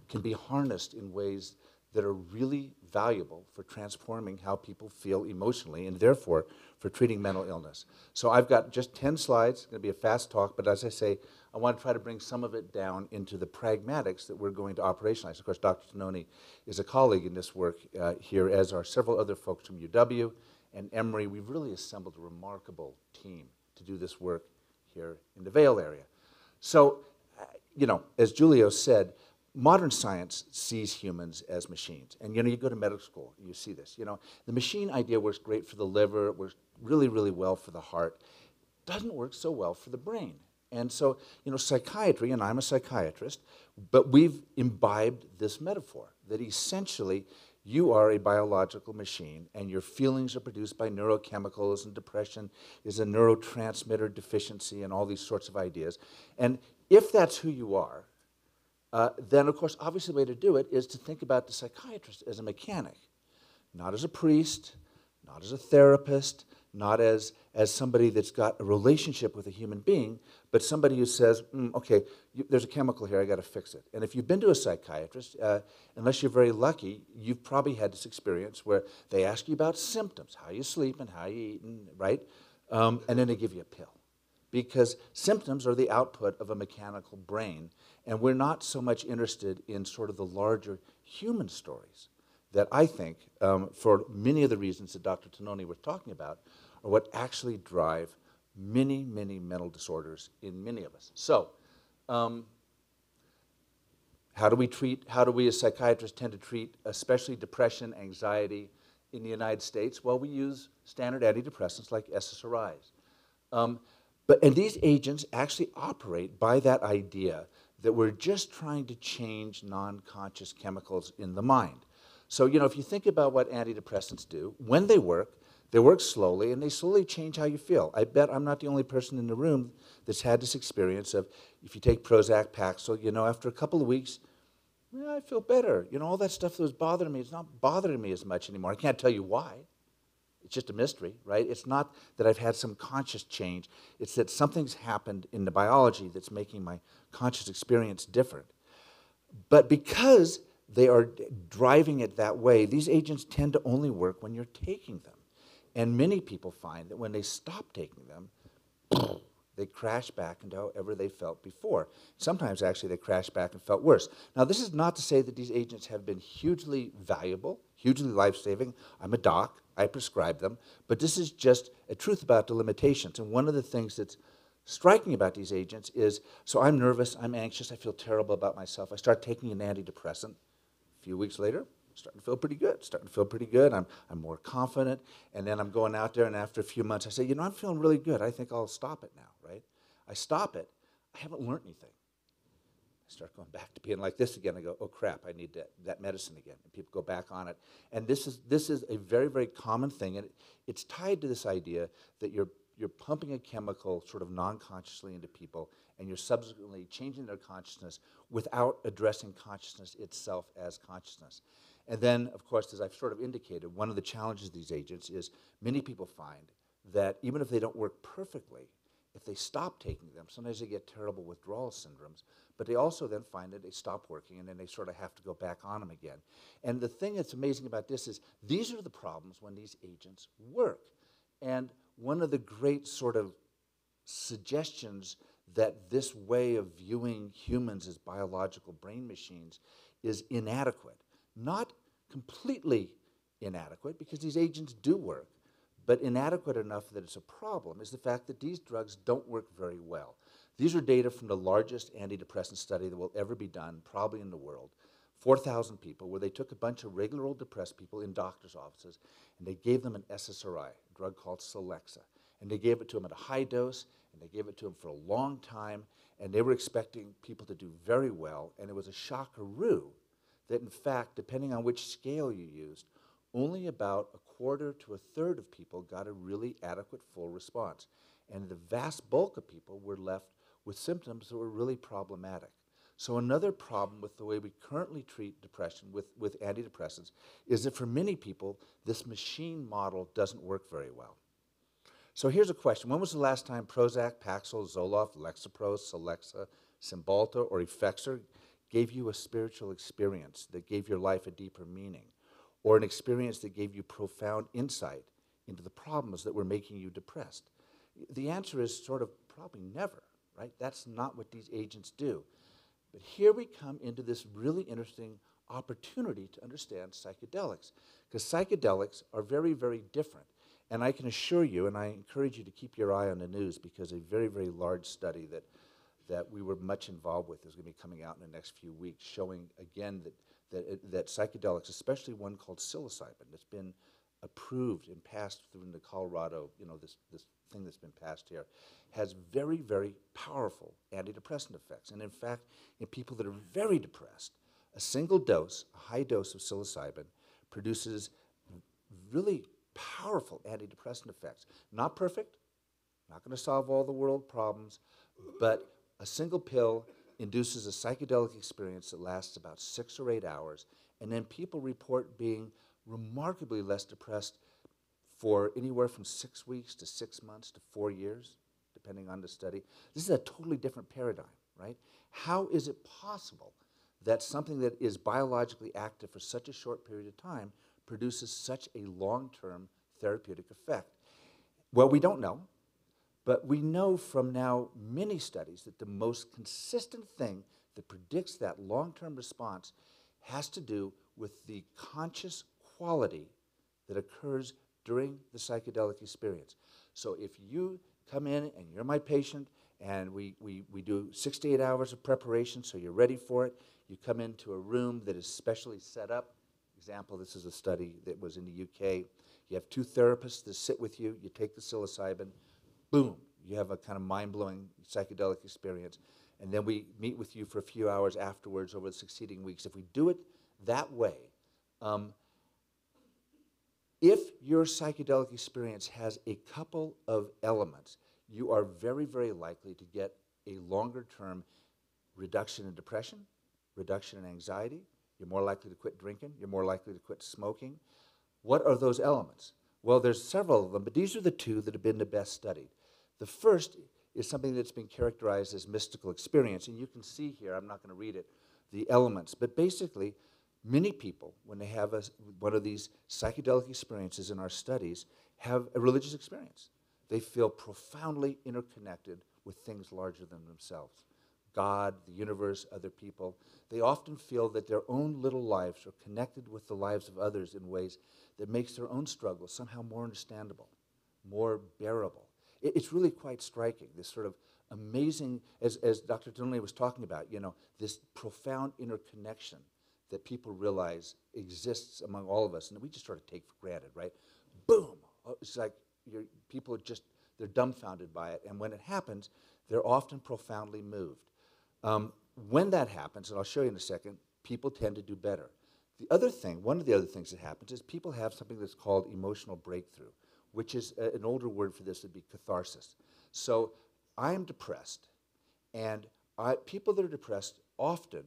can be harnessed in ways that are really valuable for transforming how people feel emotionally and therefore for treating mental illness. So I've got just 10 slides, it's going to be a fast talk, but as I say, I want to try to bring some of it down into the pragmatics that we're going to operationalize. Of course, Dr. Tononi is a colleague in this work uh, here, as are several other folks from UW and Emory. We've really assembled a remarkable team to do this work here in the Vail area. So, uh, you know, as Giulio said, modern science sees humans as machines. And, you know, you go to medical school, you see this. You know, the machine idea works great for the liver, works really, really well for the heart, doesn't work so well for the brain. And so, you know, psychiatry, and I'm a psychiatrist, but we've imbibed this metaphor that essentially you are a biological machine and your feelings are produced by neurochemicals and depression is a neurotransmitter deficiency and all these sorts of ideas. And if that's who you are, uh, then of course, obviously, the way to do it is to think about the psychiatrist as a mechanic, not as a priest, not as a therapist, not as, as somebody that's got a relationship with a human being, but somebody who says, mm, okay, you, there's a chemical here, I got to fix it. And if you've been to a psychiatrist, uh, unless you're very lucky, you've probably had this experience where they ask you about symptoms, how you sleep and how you eat, and, right? Um, and then they give you a pill. Because symptoms are the output of a mechanical brain, and we're not so much interested in sort of the larger human stories that I think, um, for many of the reasons that Dr. Tononi was talking about, are what actually drive many, many mental disorders in many of us. So, um, how do we treat, how do we as psychiatrists tend to treat, especially depression, anxiety in the United States? Well, we use standard antidepressants like SSRIs. Um, but, and these agents actually operate by that idea that we're just trying to change non conscious chemicals in the mind. So, you know, if you think about what antidepressants do, when they work, they work slowly and they slowly change how you feel. I bet I'm not the only person in the room that's had this experience of if you take Prozac, Paxil, you know, after a couple of weeks, yeah, I feel better. You know, all that stuff that was bothering me, it's not bothering me as much anymore. I can't tell you why. It's just a mystery, right? It's not that I've had some conscious change. It's that something's happened in the biology that's making my conscious experience different. But because they are driving it that way, these agents tend to only work when you're taking them. And many people find that when they stop taking them, they crash back into however they felt before. Sometimes, actually, they crash back and felt worse. Now, this is not to say that these agents have been hugely valuable, hugely life saving. I'm a doc, I prescribe them, but this is just a truth about the limitations. And one of the things that's striking about these agents is so I'm nervous, I'm anxious, I feel terrible about myself. I start taking an antidepressant. A few weeks later, starting to feel pretty good, starting to feel pretty good. I'm, I'm more confident. And then I'm going out there, and after a few months, I say, you know, I'm feeling really good. I think I'll stop it now, right? I stop it. I haven't learned anything. Start going back to being like this again. I go, oh crap, I need that, that medicine again. And people go back on it. And this is, this is a very, very common thing. And it, it's tied to this idea that you're, you're pumping a chemical sort of non consciously into people, and you're subsequently changing their consciousness without addressing consciousness itself as consciousness. And then, of course, as I've sort of indicated, one of the challenges of these agents is many people find that even if they don't work perfectly, if they stop taking them, sometimes they get terrible withdrawal syndromes, but they also then find that they stop working and then they sort of have to go back on them again. And the thing that's amazing about this is these are the problems when these agents work. And one of the great sort of suggestions that this way of viewing humans as biological brain machines is inadequate. Not completely inadequate, because these agents do work, but inadequate enough that it's a problem is the fact that these drugs don't work very well. These are data from the largest antidepressant study that will ever be done, probably in the world. 4,000 people, where they took a bunch of regular old depressed people in doctor's offices and they gave them an SSRI, a drug called Celexa. And they gave it to them at a high dose and they gave it to them for a long time. And they were expecting people to do very well. And it was a shockaroo that, in fact, depending on which scale you used, only about a quarter to a third of people got a really adequate full response. And the vast bulk of people were left with symptoms that were really problematic. So, another problem with the way we currently treat depression with, with antidepressants is that for many people, this machine model doesn't work very well. So, here's a question When was the last time Prozac, Paxil, Zoloft, Lexapro, Celexa, Cymbalta, or Effexor gave you a spiritual experience that gave your life a deeper meaning, or an experience that gave you profound insight into the problems that were making you depressed? The answer is sort of probably never, right? That's not what these agents do. But here we come into this really interesting opportunity to understand psychedelics, because psychedelics are very, very different. And I can assure you, and I encourage you to keep your eye on the news, because a very, very large study that that we were much involved with is going to be coming out in the next few weeks, showing again that, that, that psychedelics, especially one called psilocybin, that's been approved and passed through the Colorado, you know, this, this thing that's been passed here, has very, very powerful antidepressant effects. And in fact, in people that are very depressed, a single dose, a high dose of psilocybin, produces really powerful antidepressant effects. Not perfect, not going to solve all the world problems, but a single pill induces a psychedelic experience that lasts about six or eight hours, and then people report being remarkably less depressed for anywhere from six weeks to six months to four years, depending on the study. This is a totally different paradigm, right? How is it possible that something that is biologically active for such a short period of time produces such a long term therapeutic effect? Well, we don't know, but we know from now many studies that the most consistent thing that predicts that long term response has to do with the conscious quality that occurs during the psychedelic experience. So if you come in and you're my patient and we, we, we do six to eight hours of preparation so you're ready for it, you come into a room that is specially set up. Example, this is a study that was in the UK. You have two therapists that sit with you, you take the psilocybin, boom, you have a kind of mind blowing psychedelic experience. And then we meet with you for a few hours afterwards over the succeeding weeks. If we do it that way, um, if your psychedelic experience has a couple of elements, you are very, very likely to get a longer term reduction in depression, reduction in anxiety. You're more likely to quit drinking. You're more likely to quit smoking. What are those elements? Well, there's several of them, but these are the two that have been the best studied. The first is something that's been characterized as mystical experience, and you can see here, I'm not going to read it, the elements, but basically, many people, when they have a, one of these psychedelic experiences in our studies, have a religious experience. They feel profoundly interconnected with things larger than themselves God, the universe, other people. They often feel that their own little lives are connected with the lives of others in ways that makes their own struggles somehow more understandable, more bearable. It, it's really quite striking, this sort of amazing, as, as Dr. Tononi was talking about, you know, this profound interconnection that people realize exists among all of us and we just sort of take for granted, right? Boom! Oh, It's like people are just, they're dumbfounded by it. And when it happens, they're often profoundly moved. Um, when that happens, and I'll show you in a second, people tend to do better. The other thing, one of the other things that happens is people have something that's called emotional breakthrough, which is a, an older word for this would be catharsis. So I am depressed, and I, people that are depressed often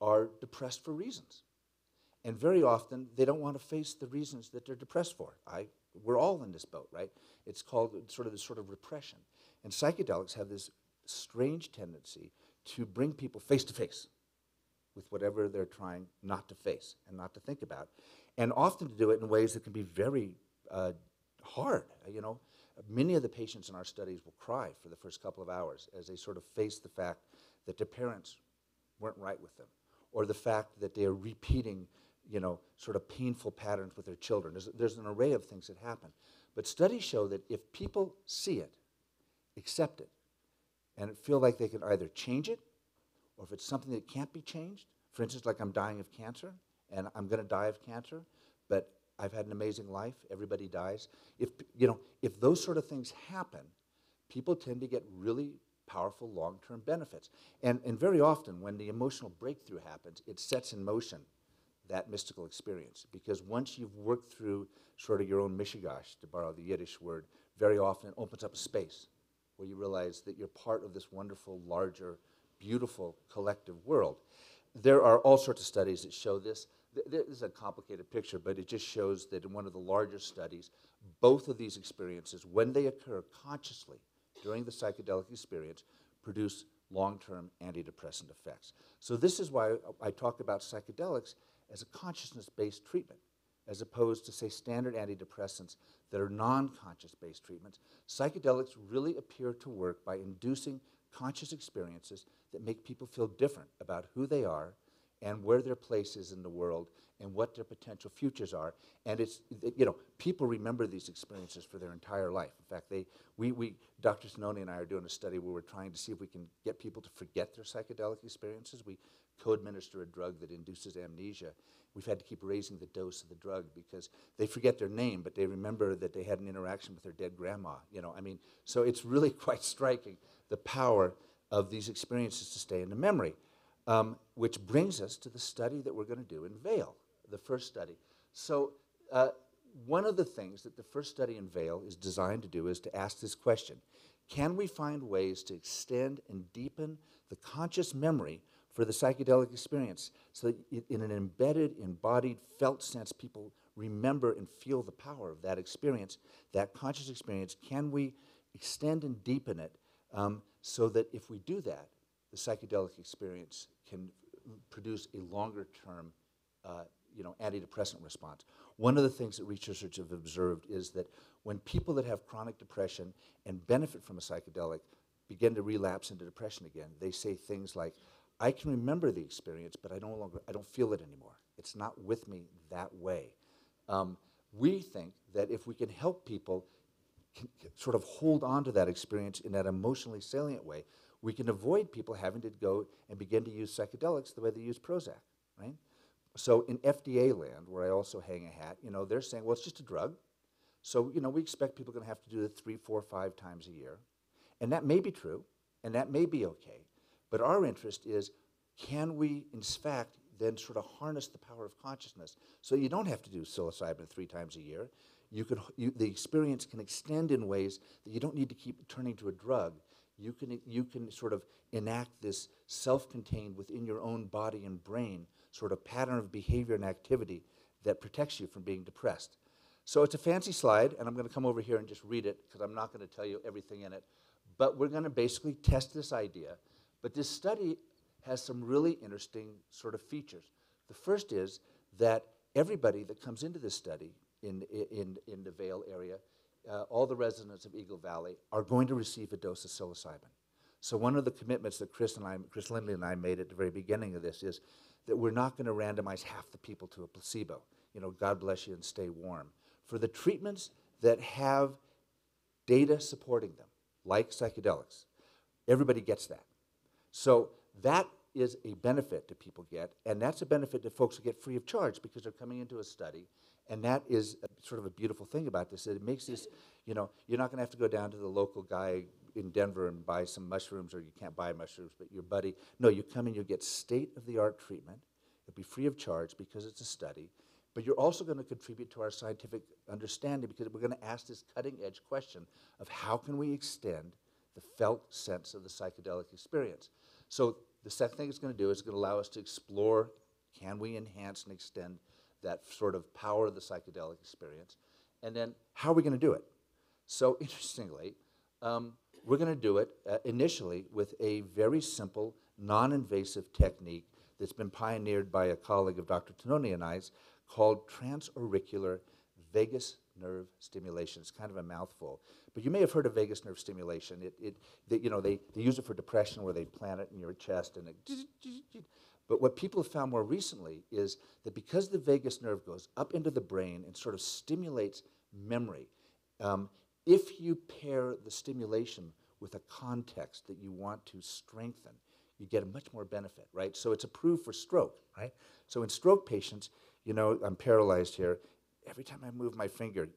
are depressed for reasons. And very often, they don't want to face the reasons that they're depressed for. I, we're all in this boat, right? It's called sort of this sort of repression. And psychedelics have this strange tendency to bring people face to face with whatever they're trying not to face and not to think about, and often to do it in ways that can be very uh, hard. You know, many of the patients in our studies will cry for the first couple of hours as they sort of face the fact that their parents weren't right with them, or the fact that they are repeating, you know, sort of painful patterns with their children. There's, there's an array of things that happen. But studies show that if people see it, accept it, and feel like they can either change it or if it's something that can't be changed, for instance, like I'm dying of cancer and I'm going to die of cancer, but I've had an amazing life, everybody dies. If, you know, if those sort of things happen, people tend to get really powerful long term benefits. And, and very often, when the emotional breakthrough happens, it sets in motion that mystical experience. Because once you've worked through sort of your own mishigash, to borrow the Yiddish word, very often it opens up a space where you realize that you're part of this wonderful, larger, beautiful collective world. There are all sorts of studies that show this. This is a complicated picture, but it just shows that in one of the larger studies, both of these experiences, when they occur consciously during the psychedelic experience, produce long term antidepressant effects. So, this is why I talk about psychedelics as a consciousness based treatment as opposed to, say, standard antidepressants that are non conscious based treatments. Psychedelics really appear to work by inducing conscious experiences that make people feel different about who they are and where their place is in the world and what their potential futures are. And it's, you know, people remember these experiences for their entire life. In fact, they, we, we, Dr. Tononi and I are doing a study where we're trying to see if we can get people to forget their psychedelic experiences. We co-administer a drug that induces amnesia. We've had to keep raising the dose of the drug because they forget their name, but they remember that they had an interaction with their dead grandma. You know, I mean, so it's really quite striking the power of these experiences to stay in the memory. Um, which brings us to the study that we're going to do in Vail, the first study. So, uh, one of the things that the first study in Vail is designed to do is to ask this question Can we find ways to extend and deepen the conscious memory for the psychedelic experience so that i- in an embedded, embodied, felt sense, people remember and feel the power of that experience, that conscious experience? Can we extend and deepen it um, so that if we do that, the psychedelic experience can produce a longer term uh, you know, antidepressant response. One of the things that researchers have observed is that when people that have chronic depression and benefit from a psychedelic begin to relapse into depression again, they say things like, I can remember the experience, but I no longer, I don't feel it anymore. It's not with me that way. Um, we think that if we can help people can, can sort of hold on to that experience in that emotionally salient way, we can avoid people having to go and begin to use psychedelics the way they use Prozac, right? So in FDA land, where I also hang a hat, you know, they're saying, well, it's just a drug. So, you know, we expect people are going to have to do it three, four, five times a year. And that may be true, and that may be okay. But our interest is can we, in fact, then sort of harness the power of consciousness so you don't have to do psilocybin three times a year? You can, you, the experience can extend in ways that you don't need to keep turning to a drug. You can, you can sort of enact this self contained within your own body and brain sort of pattern of behavior and activity that protects you from being depressed. So it's a fancy slide, and I'm going to come over here and just read it because I'm not going to tell you everything in it. But we're going to basically test this idea. But this study has some really interesting sort of features. The first is that everybody that comes into this study in, in, in the Vail area, uh, all the residents of Eagle Valley, are going to receive a dose of psilocybin. So one of the commitments that Chris and I, Chris Lindley and I made at the very beginning of this is that we're not going to randomize half the people to a placebo. You know, God bless you and stay warm. For the treatments that have data supporting them, like psychedelics, everybody gets that. So that is a benefit that people get, and that's a benefit that folks get free of charge because they're coming into a study. And that is a, sort of a beautiful thing about this. It makes this, you know, you're not going to have to go down to the local guy in Denver and buy some mushrooms, or you can't buy mushrooms, but your buddy. No, you come and you get state of the art treatment. It'll be free of charge because it's a study. But you're also going to contribute to our scientific understanding because we're going to ask this cutting edge question of how can we extend the felt sense of the psychedelic experience. So the second thing it's going to do is it's going to allow us to explore can we enhance and extend that sort of power of the psychedelic experience? And then how are we going to do it? So interestingly, um, we're going to do it uh, initially with a very simple, non invasive technique that's been pioneered by a colleague of Dr. Tononi and I's called transauricular vagus nerve stimulation. It's kind of a mouthful. But you may have heard of vagus nerve stimulation. It, it, they, you know, they, they use it for depression where they plant it in your chest and it. But what people have found more recently is that because the vagus nerve goes up into the brain and sort of stimulates memory, um, if you pair the stimulation with a context that you want to strengthen, you get a much more benefit, right? So it's approved for stroke, right? So in stroke patients, you know, I'm paralyzed here. Every time I move my finger,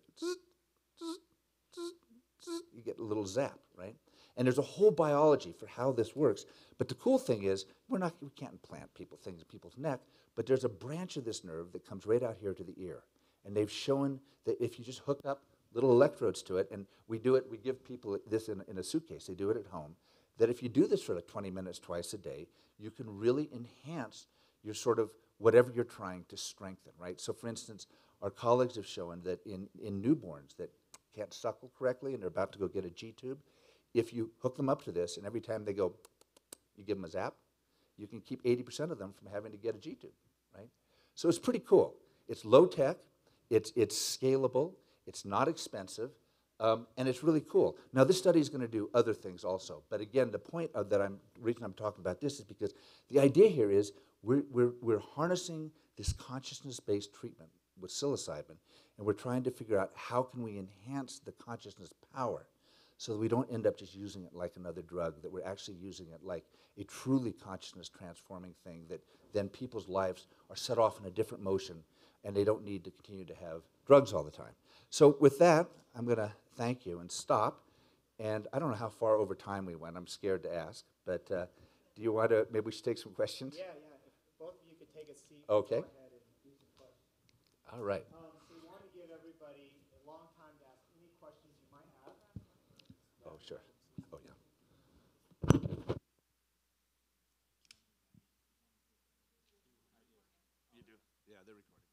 you get a little zap, right? And there's a whole biology for how this works. But the cool thing is, we're not, we can't implant people things in people's neck, but there's a branch of this nerve that comes right out here to the ear. And they've shown that if you just hook up little electrodes to it, and we do it, we give people this in, in a suitcase, they do it at home, that if you do this for like 20 minutes twice a day, you can really enhance your sort of whatever you're trying to strengthen, right? So, for instance, our colleagues have shown that in, in newborns that can't suckle correctly and they're about to go get a G tube, if you hook them up to this and every time they go, you give them a zap, you can keep 80% of them from having to get a G tube, right? So it's pretty cool. It's low tech, it's, it's scalable, it's not expensive, um, and it's really cool. Now, this study is going to do other things also. But again, the point of that I'm reason I'm talking about this is because the idea here is we're, we're, we're harnessing this consciousness-based treatment with psilocybin, and we're trying to figure out how can we enhance the consciousness power so that we don't end up just using it like another drug, that we're actually using it like a truly consciousness transforming thing, that then people's lives are set off in a different motion and they don't need to continue to have drugs all the time. So, with that, I'm going to thank you and stop. And I don't know how far over time we went. I'm scared to ask. But uh, do you want to, maybe we should take some questions? Yeah, yeah. If both of you could take a seat. Okay. Go ahead and do some questions. All right. Um, so we want to give everybody a long time to ask any questions you might have. Oh, sure. Oh, yeah. You do? Yeah, they're recording.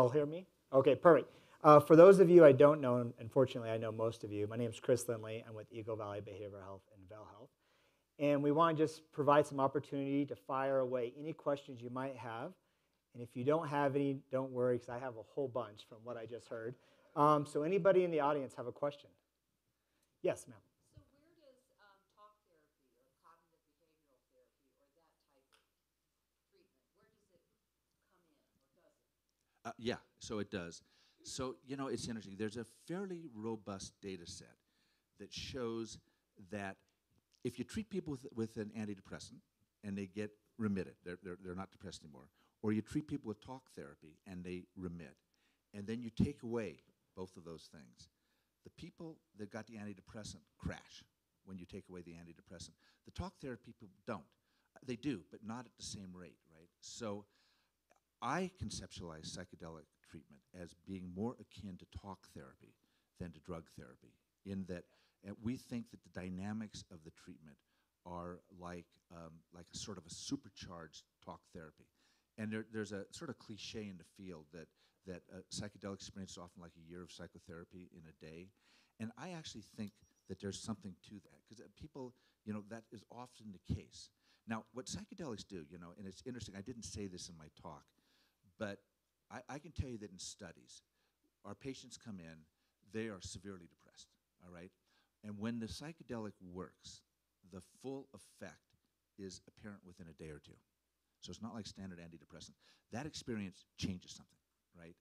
Y'all hear me? Okay, perfect. Uh, for those of you I don't know, unfortunately I know most of you, my name is Chris Lindley. I'm with Eagle Valley Behavioral Health and Vail Health. And we want to just provide some opportunity to fire away any questions you might have. And if you don't have any, don't worry, because I have a whole bunch from what I just heard. Um, so anybody in the audience have a question? Yes, ma'am. So where does um, talk therapy or cognitive behavioral therapy or that type of treatment, where does it come in or does it? Uh, yeah, so it does. So, you know, it's interesting. There's a fairly robust data set that shows that if you treat people with, with an antidepressant and they get remitted, they're, they're, they're not depressed anymore, or you treat people with talk therapy and they remit, and then you take away both of those things, the people that got the antidepressant crash when you take away the antidepressant. The talk therapy people don't. They do, but not at the same rate, right? So I conceptualize psychedelic treatment as being more akin to talk therapy than to drug therapy, in that uh, we think that the dynamics of the treatment are like, um, like a sort of a supercharged talk therapy. And there, there's a sort of cliche in the field that, that a psychedelic experience is often like a year of psychotherapy in a day. And I actually think that there's something to that, because people, you know, that is often the case. Now, what psychedelics do, you know, and it's interesting, I didn't say this in my talk, but I, I can tell you that in studies, our patients come in, they are severely depressed, all right? And when the psychedelic works, the full effect is apparent within a day or two. So it's not like standard antidepressant. That experience changes something, right?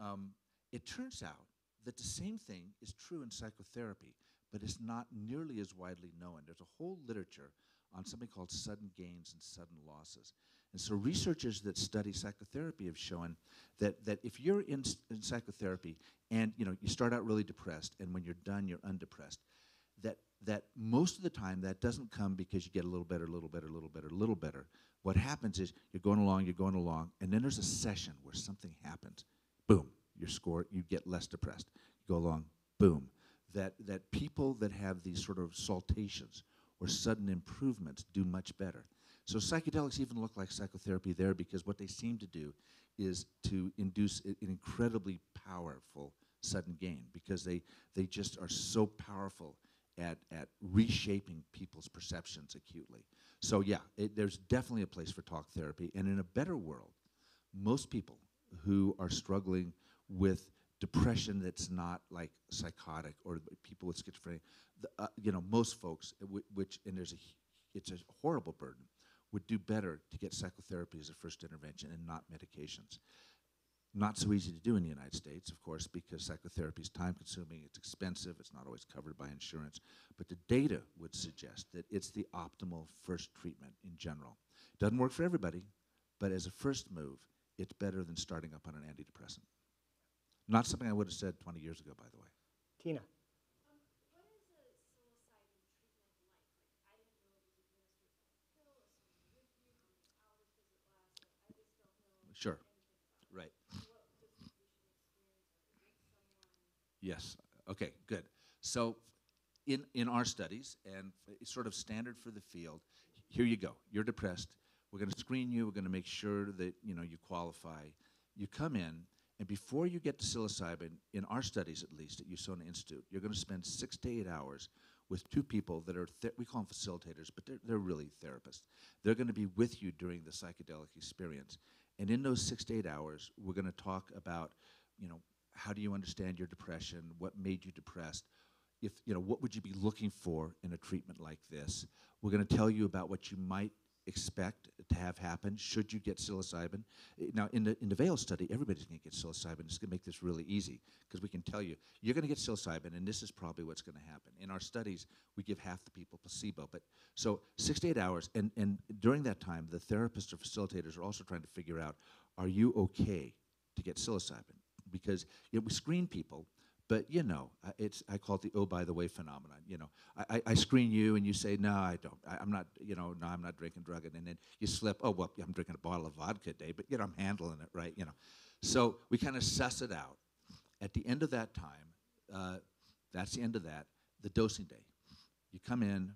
Um, it turns out that the same thing is true in psychotherapy, but it's not nearly as widely known. There's a whole literature on something called sudden gains and sudden losses. And so researchers that study psychotherapy have shown that, that if you're in, in psychotherapy and you know you start out really depressed and when you're done you're undepressed, that, that most of the time that doesn't come because you get a little better, a little better, a little better, a little better. What happens is you're going along, you're going along, and then there's a session where something happens. Boom, your score, you get less depressed. You go along, boom. That, that people that have these sort of saltations or sudden improvements do much better. So psychedelics even look like psychotherapy there because what they seem to do is to induce an incredibly powerful sudden gain because they, they just are so powerful at, at reshaping people's perceptions acutely. So yeah, it, there's definitely a place for talk therapy. And in a better world, most people who are struggling with depression that's not like psychotic or people with schizophrenia, the, uh, you know, most folks, which, and there's a, it's a horrible burden, would do better to get psychotherapy as a first intervention and not medications. Not so easy to do in the United States, of course, because psychotherapy is time consuming, it's expensive, it's not always covered by insurance. But the data would suggest that it's the optimal first treatment in general. It Doesn't work for everybody, but as a first move, it's better than starting up on an antidepressant. Not something I would have said 20 years ago, by the way. Tina. Sure. Right. Yes. Okay, good. So in, in our studies, and sort of standard for the field, here you go. You're depressed. We're going to screen you. We're going to make sure that you know you qualify. You come in, and before you get to psilocybin, in our studies at least at USONA Institute, you're going to spend six to eight hours with two people that are we call them facilitators, but they're, they're really therapists. They're going to be with you during the psychedelic experience, and in those six to eight hours, we're going to talk about, you know, how do you understand your depression? What made you depressed? If you know, what would you be looking for in a treatment like this? We're going to tell you about what you might expect to have happen should you get psilocybin. Now, in the in the Vail study, everybody's going to get psilocybin. It's going to make this really easy because we can tell you you're going to get psilocybin, and this is probably what's going to happen. In our studies, we give half the people placebo, but so six to eight hours, and and during that time, the therapists or facilitators are also trying to figure out, are you okay to get psilocybin? Because you know, we screen people. But you know, it's I call it the oh by the way phenomenon. You know, I, I, screen you and you say no, I don't. I, I'm not. You know, no, I'm not drinking, drugging, and then you slip. Oh well, I'm drinking a bottle of vodka a day, but you know, I'm handling it right. You know, so we kind of suss it out. At the end of that time, uh, that's the end of that. The dosing day. You come in.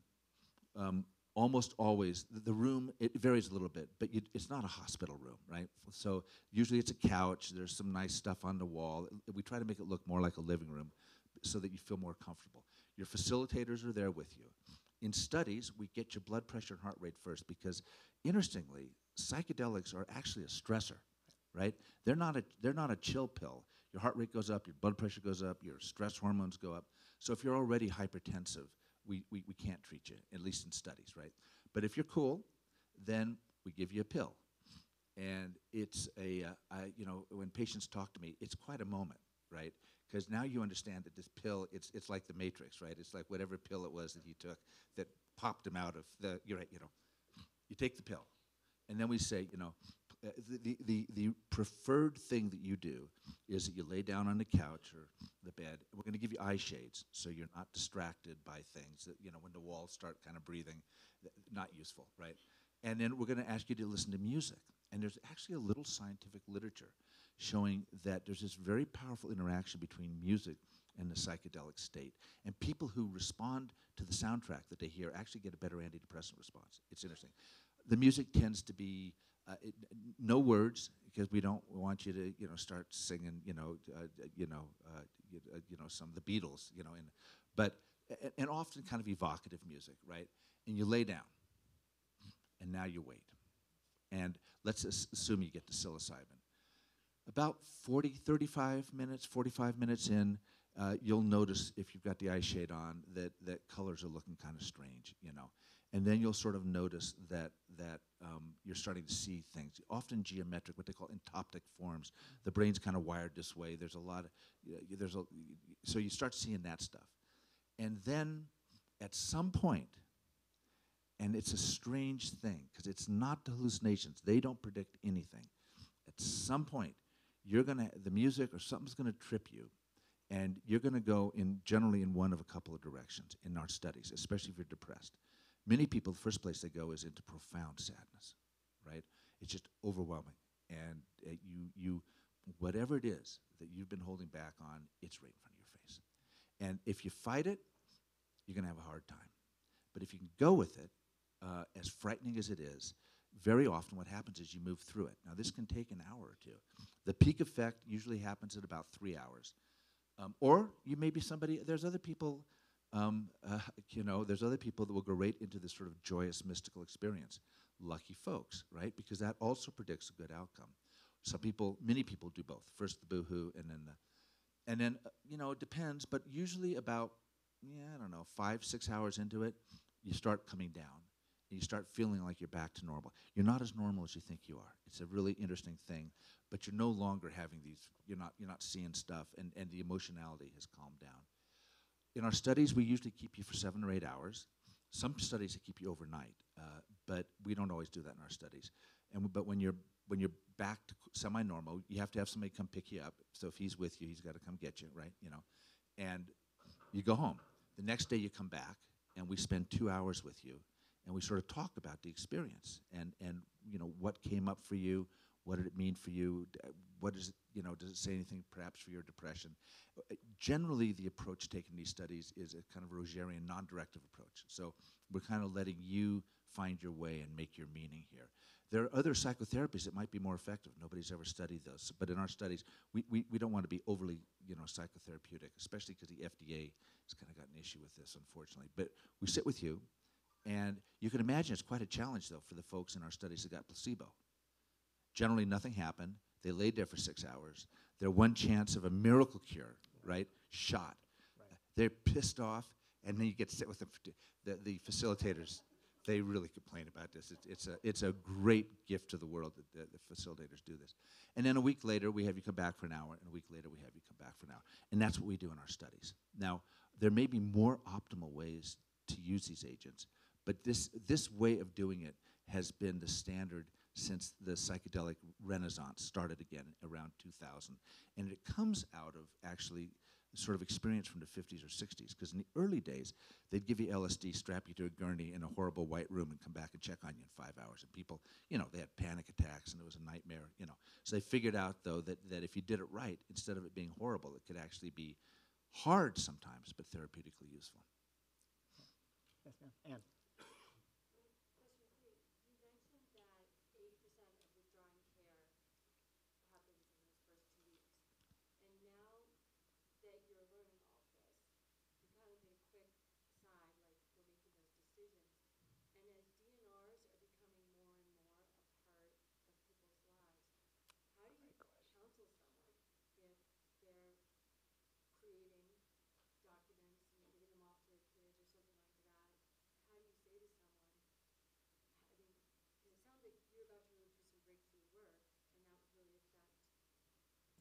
Um, almost always the, room it varies a little bit but you, it's not a hospital room right? So usually it's a couch there's some nice stuff on the wall. We try to make it look more like a living room so that you feel more comfortable. Your facilitators are there with you. In studies we get your blood pressure and heart rate first because interestingly psychedelics are actually a stressor right? They're not a they're not a chill pill. Your heart rate goes up your blood pressure goes up your stress hormones go up. So if you're already hypertensive we, we, we can't treat you, at least in studies, right? But if you're cool, then we give you a pill. And it's a, uh, I, you know, when patients talk to me, it's quite a moment, right? Because now you understand that this pill, it's, it's like the Matrix, right? It's like whatever pill it was that he took that popped him out of the, you're right, you know, you take the pill. And then we say, you know, the, the, the, the preferred thing that you do is that you lay down on the couch or the bed. We're going to give you eye shades so you're not distracted by things that, you know, when the walls start kind of breathing, not useful, right? And then we're going to ask you to listen to music. And there's actually a little scientific literature showing that there's this very powerful interaction between music and the psychedelic state. And people who respond to the soundtrack that they hear actually get a better antidepressant response. It's interesting. The music tends to be uh, it, no words because we don't want you to you know start singing you know uh, uh, you know uh, you, uh, you know some of the Beatles you know but and, often kind of evocative music right? And you lay down and now you wait. And let's assume you get to psilocybin. About 40 35 minutes 45 minutes in you'll notice if you've got the eye shade on that that colors are looking kind of strange you know and then you'll sort of notice that that um, you're starting to see things, often geometric, what they call entoptic forms. The brain's kind of wired this way. There's a lot of there's a so you start seeing that stuff, and then at some point, and it's a strange thing because it's not the hallucinations. They don't predict anything. At some point, you're gonna the music or something's gonna trip you, and you're gonna go in generally in one of a couple of directions in our studies, especially if you're depressed. Many people, the first place they go is into profound sadness, right? It's just overwhelming, and uh, you you whatever it is that you've been holding back on, it's right in front of your face. And if you fight it, you're going to have a hard time. But if you can go with it, uh, as frightening as it is, very often what happens is you move through it. Now, this can take an hour or two. The peak effect usually happens at about three hours. Um, or you may be somebody, there's other people, um, uh, you know, there's other people that will go right into this sort of joyous, mystical experience. Lucky folks, right? Because that also predicts a good outcome. Some people, many people do both. First the boohoo, and then the, and then uh, you know, it depends. But usually about, yeah, I don't know, five, six hours into it, you start coming down, and you start feeling like you're back to normal. You're not as normal as you think you are. It's a really interesting thing, but you're no longer having these. You're not. You're not seeing stuff, and and the emotionality has calmed down. In our studies, we usually keep you for seven or eight hours. Some studies they keep you overnight, uh, but we don't always do that in our studies. And but when you're when you're back to semi-normal, you have to have somebody come pick you up. So if he's with you, he's got to come get you, right? You know, and you go home. The next day you come back, and we spend two hours with you, and we sort of talk about the experience and and you know what came up for you, what did it mean for you, uh, what is it, you know, does it say anything perhaps for your depression? Uh, Generally, the approach taken in these studies is a kind of Rogerian, non-directive approach. So we're kind of letting you find your way and make your meaning here. There are other psychotherapies that might be more effective. Nobody's ever studied those, but in our studies, we, we, we don't want to be overly, you know, psychotherapeutic, especially because the FDA has kind of got an issue with this, unfortunately. But we sit with you, and you can imagine it's quite a challenge, though, for the folks in our studies that got placebo. Generally, nothing happened. They laid there for six hours. Their one chance of a miracle cure, right, shot. They're pissed off, and then you get to sit with them. The, the facilitators, they really complain about this. It's, it's, a, it's a great gift to the world that the, the facilitators do this. And then a week later, we have you come back for an hour, and a week later, we have you come back for an hour. And that's what we do in our studies. Now, there may be more optimal ways to use these agents, but this, this way of doing it has been the standard since the psychedelic renaissance started again around 2000. And it comes out of actually sort of experience from the 50s or 60s, because in the early days, they'd give you LSD, strap you to a gurney in a horrible white room, and come back and check on you in five hours. And people, you know, they had panic attacks, and it was a nightmare, you know. So they figured out, though, that, that if you did it right, instead of it being horrible, it could actually be hard sometimes, but therapeutically useful. Yes, ma'am.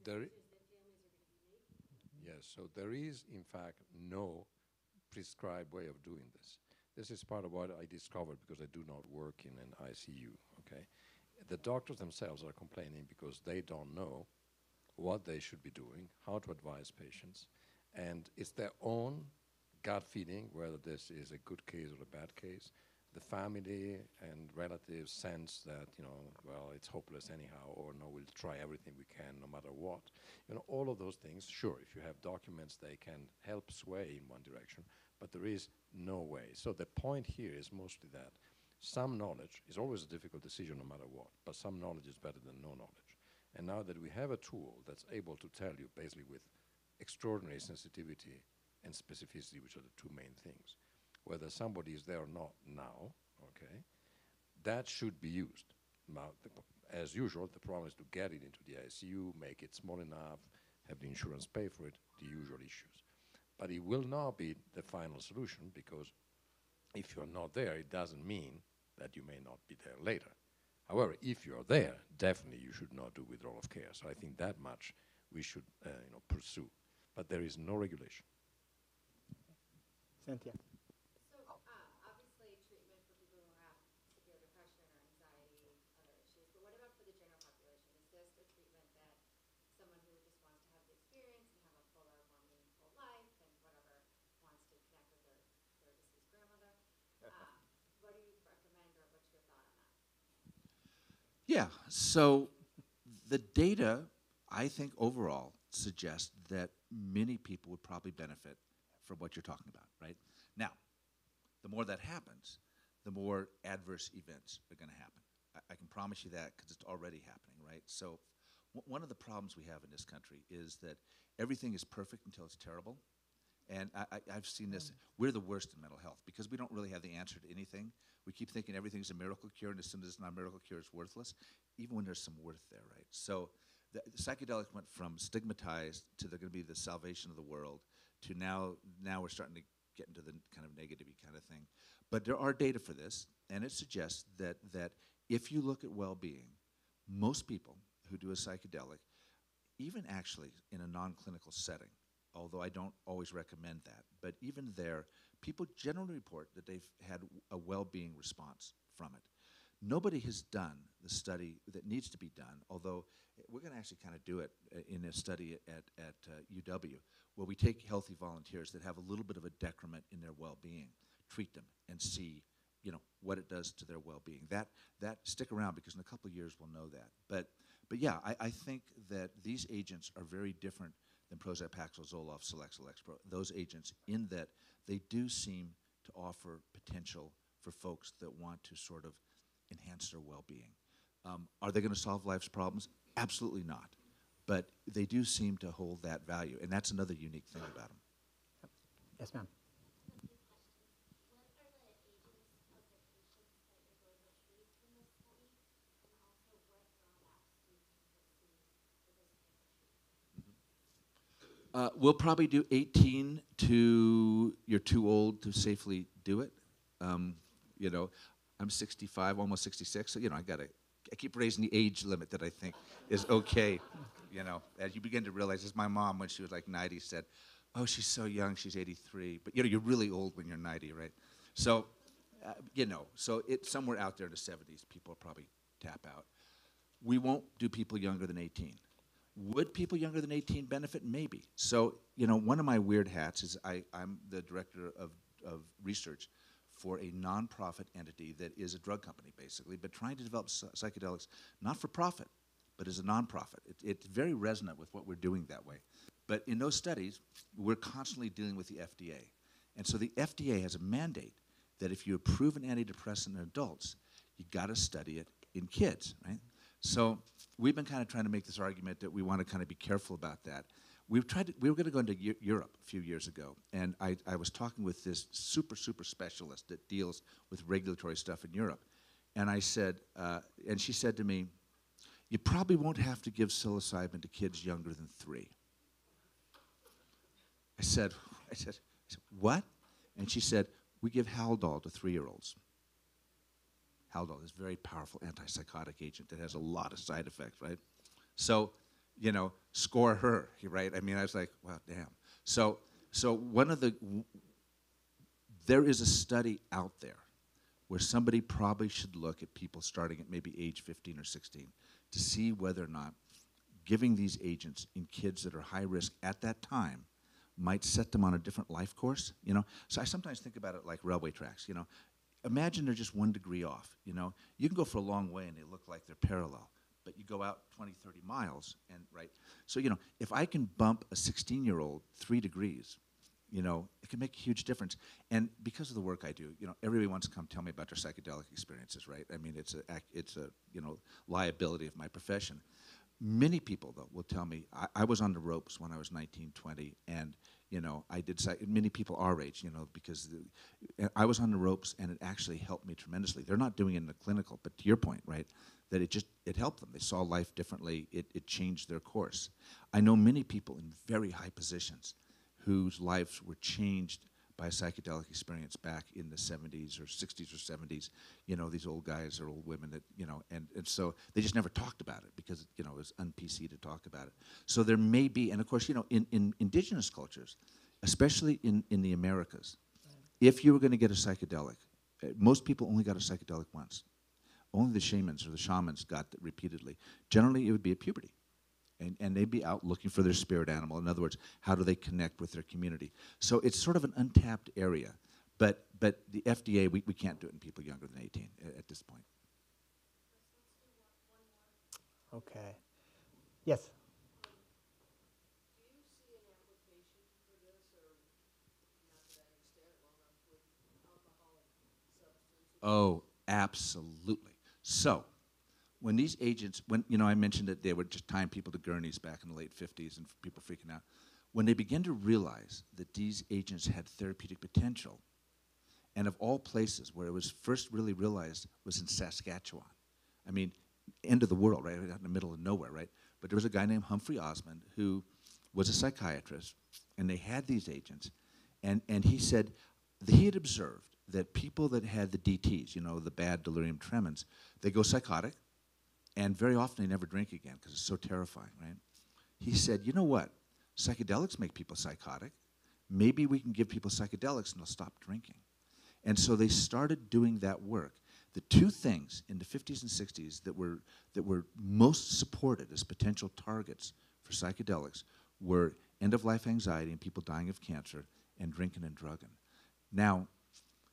There, yes, so there is in fact no prescribed way of doing this. This is part of what I discovered because I do not work in an ICU. Okay, the doctors themselves are complaining because they don't know what they should be doing, how to advise patients, and it's their own gut feeling whether this is a good case or a bad case. The family and relatives sense that you know, well, it's hopeless anyhow, or no, we'll try everything we can, no matter what. You know, all of those things. Sure, if you have documents, they can help sway in one direction, but there is no way. So the point here is mostly that some knowledge is always a difficult decision, no matter what, but some knowledge is better than no knowledge. And now that we have a tool that's able to tell you, basically with extraordinary sensitivity and specificity, which are the two main things, whether somebody is there or not now, okay, that should be used. Now, as usual, the problem is to get it into the ICU, make it small enough, have the insurance pay for it, the usual issues. But it will not be the final solution because if you're not there, it doesn't mean that you may not be there later. However, if you're there, definitely you should not do withdrawal of care. So I think that much we should, uh, you know, pursue. But there is no regulation. Cynthia. So, uh, obviously, treatment for people who have severe depression or anxiety, other issues, but what about for the general population? Is this a treatment that someone who just wants to have the experience and have a fuller, more meaningful life and whatever, wants to connect with their, their deceased grandmother? Uh, What do you recommend or what's your thought on that? Yeah, so the data, I think overall, suggests that many people would probably benefit from what you're talking about, right? Now, the more that happens, the more adverse events are going to happen. I, I can promise you that because it's already happening, right? So, one of the problems we have in this country is that everything is perfect until it's terrible. And I, I've seen this. We're the worst in mental health because we don't really have the answer to anything. We keep thinking everything's a miracle cure, and as soon as it's not a miracle cure, it's worthless, even when there's some worth there, right? So the, psychedelics went from stigmatized to they're going to be the salvation of the world to now, now we're starting to get into the kind of negative kind of thing. But there are data for this, and it suggests that, that if you look at well being, most people who do a psychedelic even actually in a non-clinical setting, although I don't always recommend that, but even there, people generally report that they've had a well-being response from it. Nobody has done the study that needs to be done, although eh, we're going to actually kind of do it uh, in a study at, at uh, UW, where we take healthy volunteers that have a little bit of a decrement in their well-being, treat them, and see you know what it does to their well-being. That that stick around because in a couple of years we'll know that. But but yeah, I, I think that these agents are very different than Prozac, Paxil, Zoloft, Celexa, Lexapro. Those agents, in that they do seem to offer potential for folks that want to sort of enhance their well-being. Um, are they going to solve life's problems? Absolutely not. But they do seem to hold that value, and that's another unique thing about them. Yes, ma'am. Uh, we'll probably do 18 to you're too old to safely do it. Um, you know, I'm 65, almost 66, so you know I gotta. I keep raising the age limit that I think is okay. You know, as you begin to realize, as my mom when she was like 90 said, "Oh, she's so young, she's 83." But you know, you're really old when you're 90, right? So, uh, you know, so it's somewhere out there in the 70s, people probably tap out. We won't do people younger than 18. Would people younger than 18 benefit? Maybe. So, you know, one of my weird hats is I, I'm the director of, of research for a nonprofit entity that is a drug company, basically, but trying to develop psychedelics not for profit, but as a nonprofit. It, it's very resonant with what we're doing that way. But in those studies, we're constantly dealing with the FDA. And so the FDA has a mandate that if you approve an antidepressant in adults, you got to study it in kids, right? So we've been kind of trying to make this argument that we want to kind of be careful about that. We've tried to, we were going to go into Eu- Europe a few years ago, and I, I was talking with this super, super specialist that deals with regulatory stuff in Europe. And I said, uh, and she said to me, you probably won't have to give psilocybin to kids younger than three. I said, I said, I said, what? And she said, we give Haldol to three-year-olds. Haldol is a very powerful antipsychotic agent that has a lot of side effects, right? So, you know, score her, right? I mean, I was like, wow, damn. So, so one of the, there is a study out there where somebody probably should look at people starting at maybe age 15 or 16 to see whether or not giving these agents in kids that are high risk at that time might set them on a different life course, you know? So I sometimes think about it like railway tracks, you know? Imagine they're just one degree off, you know? You can go for a long way and they look like they're parallel, but you go out 20, 30 miles and, right? So, you know, if I can bump a 16-year-old three degrees, you know, it can make a huge difference. And because of the work I do, you know, everybody wants to come tell me about their psychedelic experiences, right? I mean, it's a, it's a, you know, liability of my profession. Many people, though, will tell me, I, I was on the ropes when I was 19, 20, and, you know, I did, say many people our age, you know, because the, I was on the ropes and it actually helped me tremendously. They're not doing it in the clinical, but to your point, right, that it just, it helped them. They saw life differently. It, it changed their course. I know many people in very high positions whose lives were changed by a psychedelic experience back in the 70s or 60s or 70s. You know, these old guys or old women that, you know, and, and so they just never talked about it because, you know, it was un-PC to talk about it. So there may be, and of course, you know, in, in indigenous cultures, especially in, in the Americas, if you were going to get a psychedelic, uh, most people only got a psychedelic once. Only the shamans or the shamans got it repeatedly. Generally, it would be at puberty and, and they'd be out looking for their spirit animal. In other words, how do they connect with their community? So it's sort of an untapped area. But, but the FDA, we, we can't do it in people younger than 18 at, at this point. Okay. Yes. Oh, absolutely. So, when these agents, when you know, I mentioned that they were just tying people to gurneys back in the late 50s and people freaking out. When they began to realize that these agents had therapeutic potential, and of all places where it was first really realized was in Saskatchewan. I mean, end of the world, right? Out in the middle of nowhere, right? But there was a guy named Humphrey Osmond who was a psychiatrist, and they had these agents, and, and he said he had observed that people that had the DTs, you know, the bad delirium tremens, they go psychotic, and very often they never drink again because it's so terrifying, right? He said, you know what? Psychedelics make people psychotic. Maybe we can give people psychedelics and they'll stop drinking. And so they started doing that work. The two things in the 50s and 60s that were, that were most supported as potential targets for psychedelics were end of life anxiety and people dying of cancer and drinking and drugging. Now,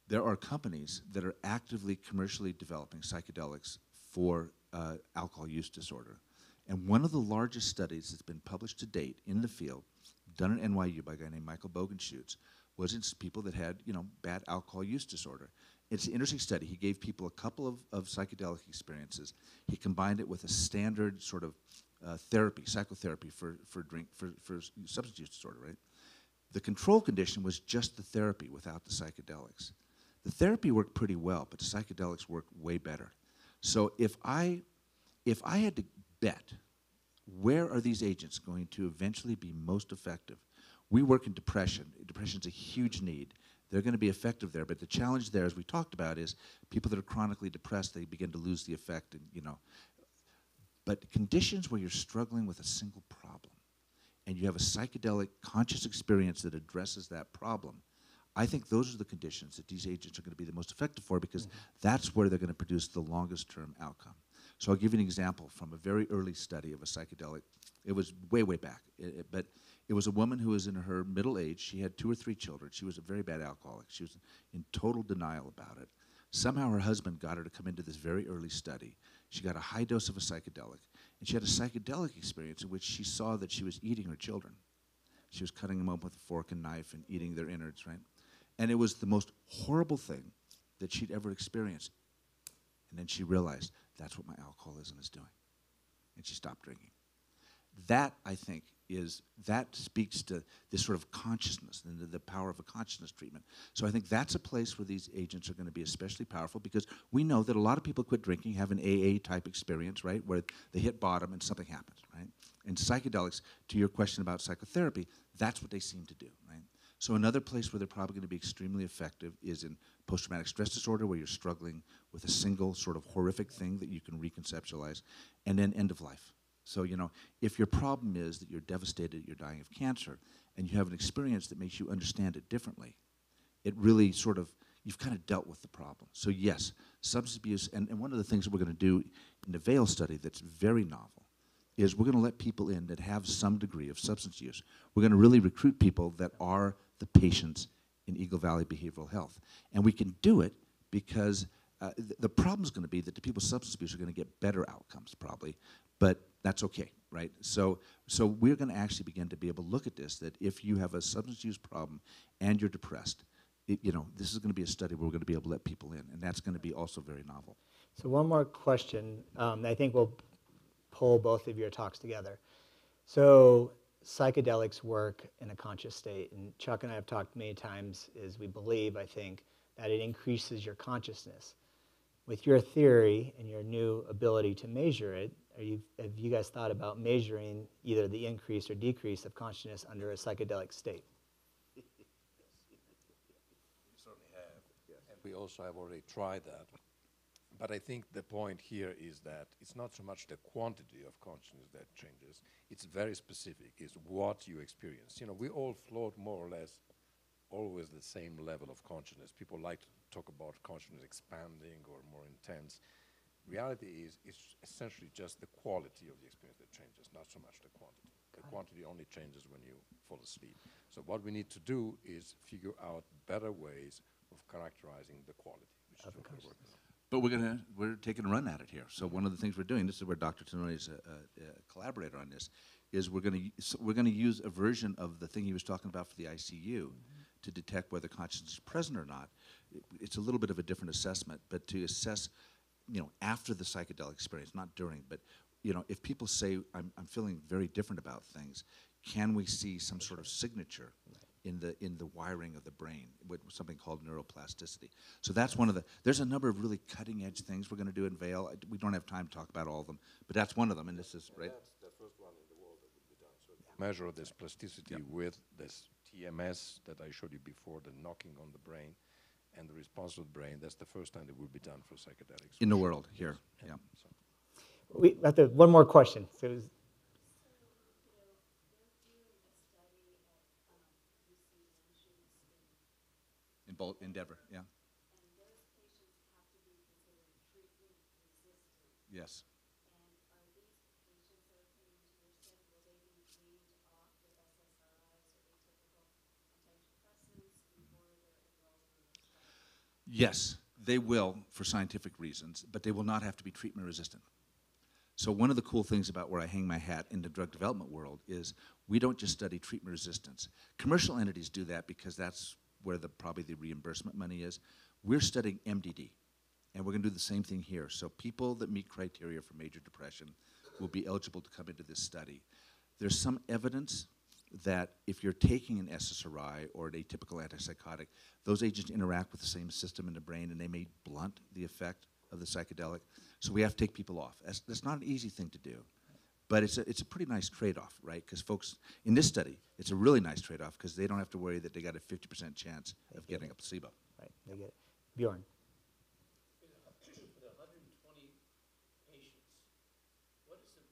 there are companies that are actively commercially developing psychedelics for uh, alcohol use disorder. And one of the largest studies that's been published to date in the field, done at NYU by a guy named Michael Bogenschutz, was in people that had, you know, bad alcohol use disorder. It's an interesting study. He gave people a couple of, of psychedelic experiences. He combined it with a standard sort of uh, therapy, psychotherapy for, for drink for, for substance use disorder, right? The control condition was just the therapy without the psychedelics. The therapy worked pretty well, but the psychedelics worked way better. So if I, if I had to bet where are these agents going to eventually be most effective, we work in depression. Depression is a huge need. They're going to be effective there, but the challenge there, as we talked about, is people that are chronically depressed, they begin to lose the effect, and you know. But conditions where you're struggling with a single problem, and you have a psychedelic conscious experience that addresses that problem, I think those are the conditions that these agents are going to be the most effective for because mm-hmm. that's where they're going to produce the longest term outcome. So I'll give you an example from a very early study of a psychedelic. It was way, way back, i- i- but it was a woman who was in her middle age. She had two or three children. She was a very bad alcoholic. She was in total denial about it. Somehow her husband got her to come into this very early study. She got a high dose of a psychedelic, and she had a psychedelic experience in which she saw that she was eating her children. She was cutting them up with a fork and knife and eating their innards, right? And it was the most horrible thing that she'd ever experienced. And then she realized that's what my alcoholism is doing. And she stopped drinking. That, I think, is that speaks to this sort of consciousness and the, the power of a consciousness treatment. So I think that's a place where these agents are going to be especially powerful because we know that a lot of people quit drinking, have an AA type experience, right, where they hit bottom and something happens, right? And psychedelics, to your question about psychotherapy, that's what they seem to do, right? So another place where they're probably going to be extremely effective is in post-traumatic stress disorder, where you're struggling with a single sort of horrific thing that you can reconceptualize, and then end of life. So, you know, if your problem is that you're devastated, you're dying of cancer, and you have an experience that makes you understand it differently, it really sort of, you've kind of dealt with the problem. So, yes, substance abuse, and, and one of the things that we're going to do in the VAIL study that's very novel is we're going to let people in that have some degree of substance use. We're going to really recruit people that are the patients in Eagle Valley Behavioral Health. And we can do it because uh, th- the problem is going to be that the people with substance abuse are going to get better outcomes probably, but that's okay, right? So, so we're going to actually begin to be able to look at this, that if you have a substance use problem and you're depressed, it, you know, this is going to be a study where we're going to be able to let people in, and that's going to be also very novel. So one more question. Um, I think we'll pull both of your talks together. So psychedelics work in a conscious state, and Chuck and I have talked many times. Is we believe, I think, that it increases your consciousness. With your theory and your new ability to measure it, you, have you guys thought about measuring either the increase or decrease of consciousness under a psychedelic state? We certainly have, and we also have already tried that. But I think the point here is that it's not so much the quantity of consciousness that changes, it's very specific, it's what you experience. You know, we all float more or less always the same level of consciousness. People like to talk about consciousness expanding or more intense. Reality is it's essentially just the quality of the experience that changes, not so much the quantity. The quantity only changes when you fall asleep. So what we need to do is figure out better ways of characterizing the quality, which is what we're working on. But we're gonna we're taking a run at it here. So one of the things we're doing, this is where Dr. Tononi is a, a, a collaborator on this, is we're gonna us- we're gonna use a version of the thing he was talking about for the ICU mm-hmm. to detect whether consciousness is present or not. It- it's a little bit of a different assessment, but to assess, you know, after the psychedelic experience, not during, but you know, if people say I'm I'm feeling very different about things, can we see some sort of signature? In the in the wiring of the brain with something called neuroplasticity. So that's one of the. There's a number of really cutting edge things we're going to do in Vail. I- We don't have time to talk about all of them, but that's one of them. And this is right. that's the first one in the world that would be done so measure this plasticity with this TMS that I showed you before, the knocking on the brain and the response of the brain. That's the first time that will be done for psychedelics. In the world here, yeah. So We have to, one more question. So both Endeavor, yeah. Yes. Yes, they will for scientific reasons, but they will not have to be treatment resistant. So one of the cool things about where I hang my hat in the drug development world is we don't just study treatment resistance. Commercial entities do that because that's where the probably the reimbursement money is. We're studying MDD, and we're going to do the same thing here. So people that meet criteria for major depression will be eligible to come into this study. There's some evidence that if you're taking an SSRI or an atypical antipsychotic, those agents interact with the same system in the brain and they may blunt the effect of the psychedelic. So we have to take people off. That's, that's not an easy thing to do. But it's a, it's a pretty nice trade off, right? Because folks, in this study, it's a really nice trade off because they don't have to worry that they got a 50% chance of getting a placebo. right, they get it. Bjorn. For the 120 patients, what is the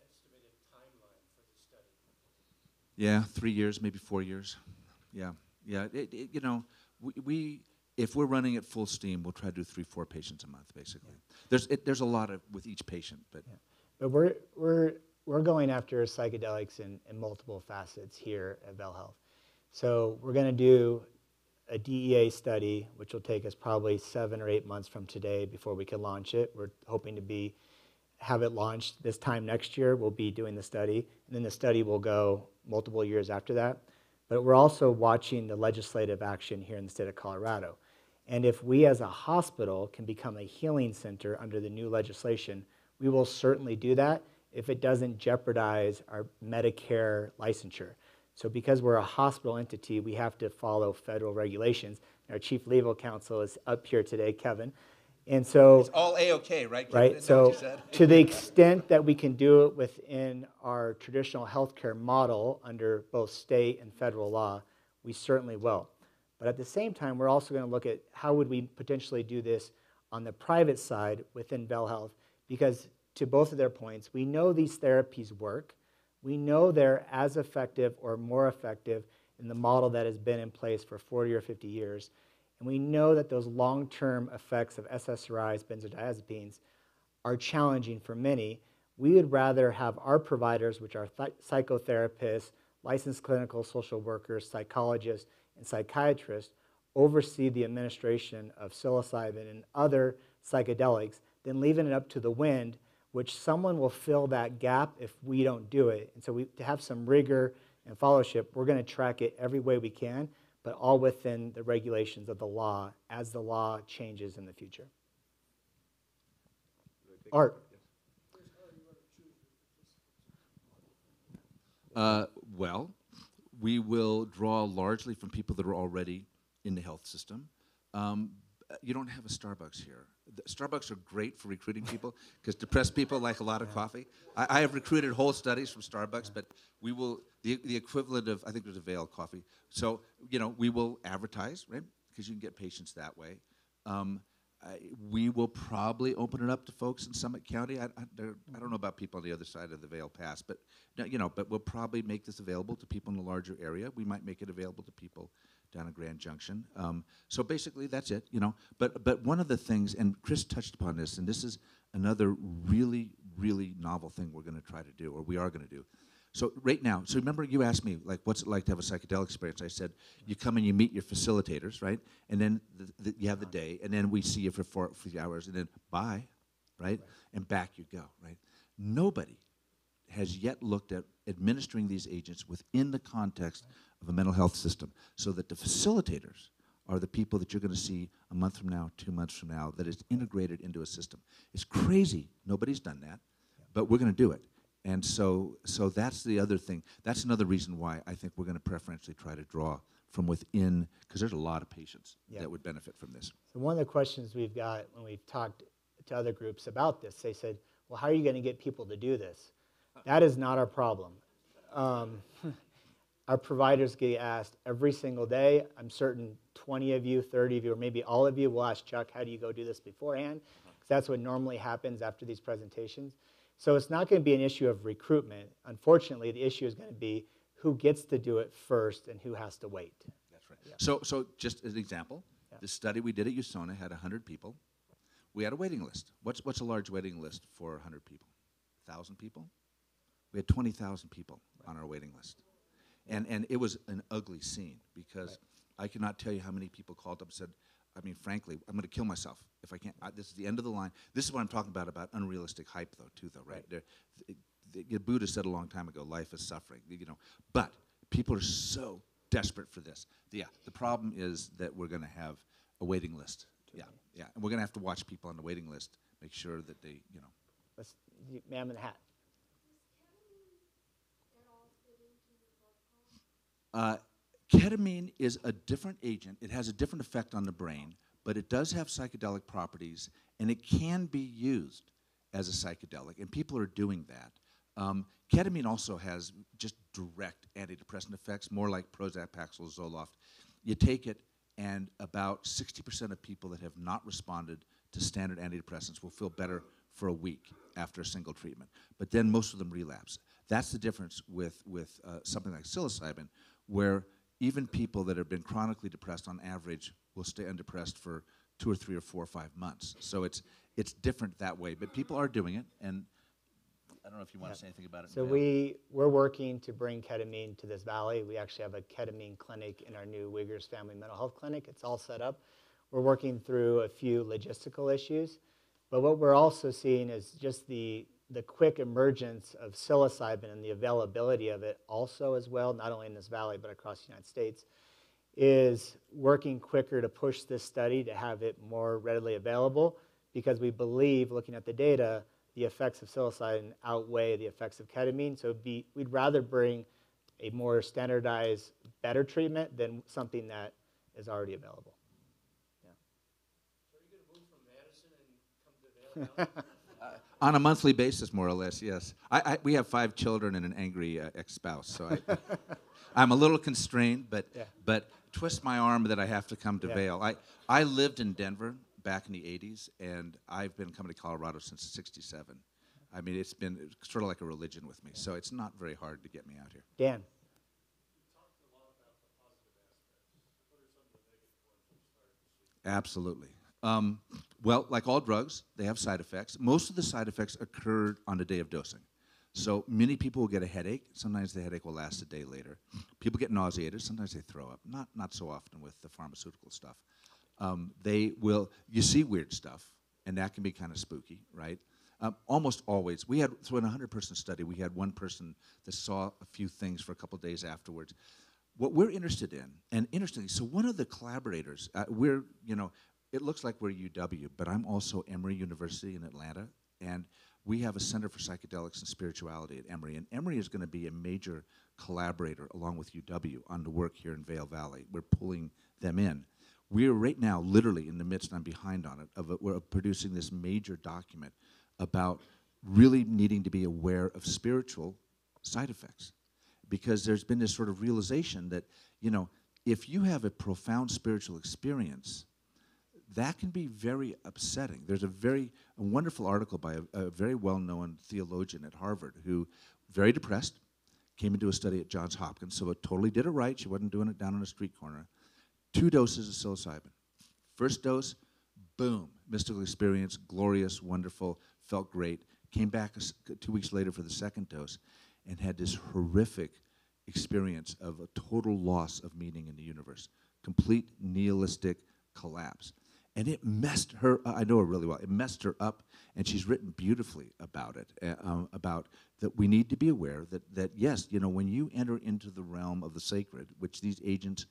estimated timeline for the study? Yeah, three years, maybe four years. Yeah, yeah. It, it, you know, we, we if we're running at full steam, we'll try to do three, four patients a month, basically. There's it, there's a lot of with each patient, but But we're, we're, we're going after psychedelics in, in multiple facets here at Vail Health. So we're going to do a DEA study, which will take us probably seven or eight months from today before we can launch it. We're hoping to be have it launched this time next year. We'll be doing the study, and then the study will go multiple years after that. But we're also watching the legislative action here in the state of Colorado. And if we as a hospital can become a healing center under the new legislation, we will certainly do that if it doesn't jeopardize our Medicare licensure. So because we're a hospital entity, we have to follow federal regulations. Our chief legal counsel is up here today, Kevin. And so it's all a okay, right? right? So, to the extent that we can do it within our traditional healthcare model under both state and federal law, we certainly will. But at the same time, we're also going to look at how would we potentially do this on the private side within Vail Health, because to both of their points, we know these therapies work. We know they're as effective or more effective in the model that has been in place for 40 or 50 years. And we know that those long term effects of SSRIs, benzodiazepines, are challenging for many. We would rather have our providers, which are th- psychotherapists, licensed clinical social workers, psychologists, and psychiatrists, oversee the administration of psilocybin and other psychedelics than leaving it up to the wind, which someone will fill that gap if we don't do it. And so, we, to have some rigor and fellowship, we're going to track it every way we can, but all within the regulations of the law as the law changes in the future. Art. Uh, well, we will draw largely from people that are already in the health system. Um, you don't have a Starbucks here. The Starbucks are great for recruiting people because depressed people like a lot of coffee. I, I have recruited whole studies from Starbucks, but we will the, the equivalent of I think there's a Vail coffee. So you know we will advertise right because you can get patients that way. Um, I, we will probably open it up to folks in Summit County. I, I, I don't know about people on the other side of the Vail Pass, but you know, but we'll probably make this available to people in a larger area. We might make it available to people down at Grand Junction. Um, so basically, that's it. You know, but but one of the things, and Chris touched upon this, and this is another really really novel thing we're going to try to do, or we are going to do. So right now, so remember you asked me like, what's it like to have a psychedelic experience? I said you come and you meet your facilitators, right? And then the, the, you have the day, and then we see you for four, three hours, and then bye, right? And back you go, right? Nobody has yet looked at administering these agents within the context of a mental health system, so that the facilitators are the people that you're going to see a month from now, two months from now, that is integrated into a system. It's crazy. Nobody's done that, but we're going to do it. And so, so that's the other thing. That's another reason why I think we're going to preferentially try to draw from within, because there's a lot of patients Yeah. that would benefit from this. So one of the questions we've got when we've talked to other groups about this, they said, "Well, how are you going to get people to do this?" That is not our problem. Um, our providers get asked every single day. I'm certain 20 of you, 30 of you, or maybe all of you will ask Chuck, "How do you go do this beforehand?" Uh-huh. Because that's what normally happens after these presentations. So it's not going to be an issue of recruitment. Unfortunately, the issue is going to be who gets to do it first and who has to wait. That's right. So, so just as an example, Yeah. the study we did at USONA had 100 people. We had a waiting list. What's, what's a large waiting list for 100 people? 1,000 people? We had 20,000 people on our waiting list. And, and it was an ugly scene because I cannot tell you how many people called up and said, I mean, frankly, I'm going to kill myself if I can't. I, this is the end of the line. This is what I'm talking about about unrealistic hype, though, too, though, right? There, th- th- the Buddha said a long time ago, life is suffering, you know. But people are so desperate for this. Yeah, the problem is that we're going to have a waiting list. Yeah, yeah, and we're going to have to watch people on the waiting list, make sure that they, you know. Let's, ma'am in the hat. Uh, ketamine is a different agent. It has a different effect on the brain, but it does have psychedelic properties, and it can be used as a psychedelic, and people are doing that. Um, ketamine also has just direct antidepressant effects, more like Prozac, Paxil, Zoloft. You take it, and about 60% of people that have not responded to standard antidepressants will feel better for a week after a single treatment. But then most of them relapse. That's the difference with, with uh, something like psilocybin, where even people that have been chronically depressed on average will stay undepressed for two or three or four or five months. So it's, it's different that way. But people are doing it, and I don't know if you want to say anything about it. So we, we're working to bring ketamine to this valley. We actually have a ketamine clinic in our new Wiggers Family Mental Health Clinic. It's all set up. We're working through a few logistical issues. But what we're also seeing is just the, the quick emergence of psilocybin and the availability of it also as well, not only in this valley, but across the United States, is working quicker to push this study to have it more readily available because we believe, looking at the data, the effects of psilocybin outweigh the effects of ketamine. So be, we'd rather bring a more standardized, better treatment than something that is already available. Yeah. So are you gonna move from Madison and come to Valley? On a monthly basis, more or less, yes. I, I, we have five children and an angry uh, ex-spouse, so I, I'm a little constrained, but Yeah. but twist my arm that I have to come to Yeah. Vail. I, I lived in Denver back in the 80s, and I've been coming to Colorado since '67. I mean, it's been sort of like a religion with me. So it's not very hard to get me out here. Dan. Absolutely. Um, well, like all drugs, they have side effects. Most of the side effects occur on the day of dosing. So many people will get a headache. Sometimes the headache will last a day later. People get nauseated. Sometimes they throw up. Not not so often with the pharmaceutical stuff. Um, they will. You see weird stuff, and that can be kind of spooky, right? Um, almost always, we had so in a hundred-person study, we had one person that saw a few things for a couple days afterwards. What we're interested in, and interestingly, so one of the collaborators, uh, we're you know, it looks like we're UW, but I'm also Emory University in Atlanta, and we have a Center for Psychedelics and Spirituality at Emory, and Emory is going to be a major collaborator along with UW on the work here in Vail Valley. We're pulling them in. We're right now literally in the midst, and I'm behind on it, of a, we're producing this major document about really needing to be aware of spiritual side effects. Because there's been this sort of realization that, you know, if you have a profound spiritual experience, that can be very upsetting. There's a very a wonderful article by a, a very well-known theologian at Harvard who, very depressed, came into a study at Johns Hopkins. So it totally did it right. She wasn't doing it down on a street corner. Two doses of psilocybin. First dose, boom, mystical experience, glorious, wonderful, felt great. Came back two weeks later for the second dose, and had this horrific experience of a total loss of meaning in the universe, complete nihilistic collapse. And it messed her, I know her really well, it messed her up, and she's written beautifully about it, uh, about that we need to be aware that, that, yes, you know, when you enter into the realm of the sacred, which these agents,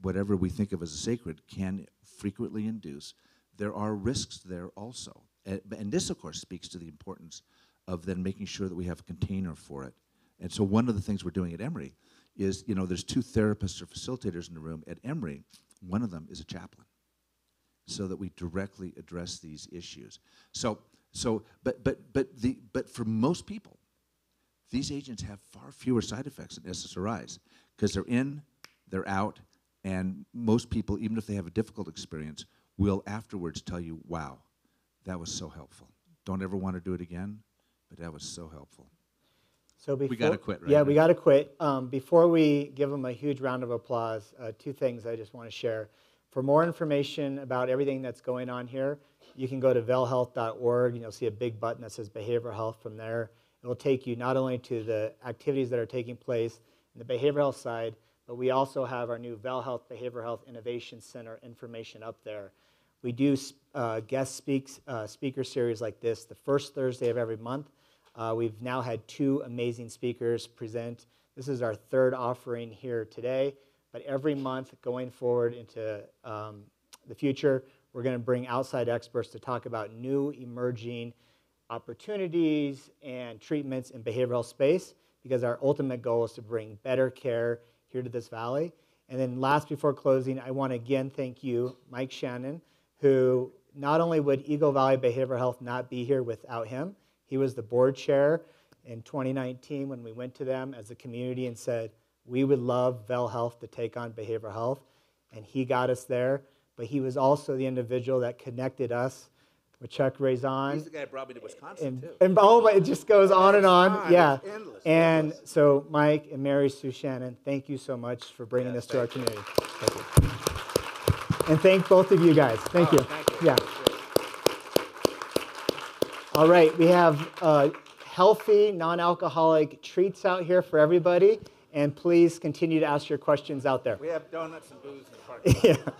whatever we think of as a sacred, can frequently induce, there are risks there also. And, and this, of course, speaks to the importance of then making sure that we have a container for it. And so one of the things we're doing at Emory is, you know, there's two therapists or facilitators in the room. At Emory, one of them is a chaplain so that we directly address these issues. So, so but, but, but, the, but for most people, these agents have far fewer side effects than SSRIs because they're in, they're out, and most people, even if they have a difficult experience, will afterwards tell you, wow, that was so helpful. Don't ever want to do it again, but that was so helpful. So before, gotta quit, right? Yeah, we got to quit. Um, before we give them a huge round of applause, uh, two things I just want to share. For more information about everything that's going on here, you can go to vailhealth.org and you'll see a big button that says behavioral health from there. It will take you not only to the activities that are taking place in the behavioral health side, but we also have our new Vail Health Behavioral Health Innovation Center information up there. We do uh, guest speaks, uh, speaker series like this the first Thursday of every month. Uh, we've now had two amazing speakers present. This is our third offering here today. But every month going forward into um, the future, we're going to bring outside experts to talk about new emerging opportunities and treatments in behavioral space because our ultimate goal is to bring better care here to this valley. And then last before closing, I want to again thank you, Mike Shannon, who not only would Eagle Valley Behavioral Health not be here without him, he was the board chair in 2019 when we went to them as a community and said, we would love Vail Health to take on behavioral health, and he got us there. But he was also the individual that connected us with Chuck Raison. He's the guy that brought me to Wisconsin, And, too. and oh, it just goes on and on. Yeah. Endless, And endless. so, Mike and Mary Sue Shannon, thank you so much for bringing Yes, this to our community. Thank you. And thank both of you guys. Thank Oh, you. thank you. Yeah. All right, we have uh, healthy, non-alcoholic treats out here for everybody, and please continue to ask your questions out there. We have donuts and booze in the parking lot. yeah.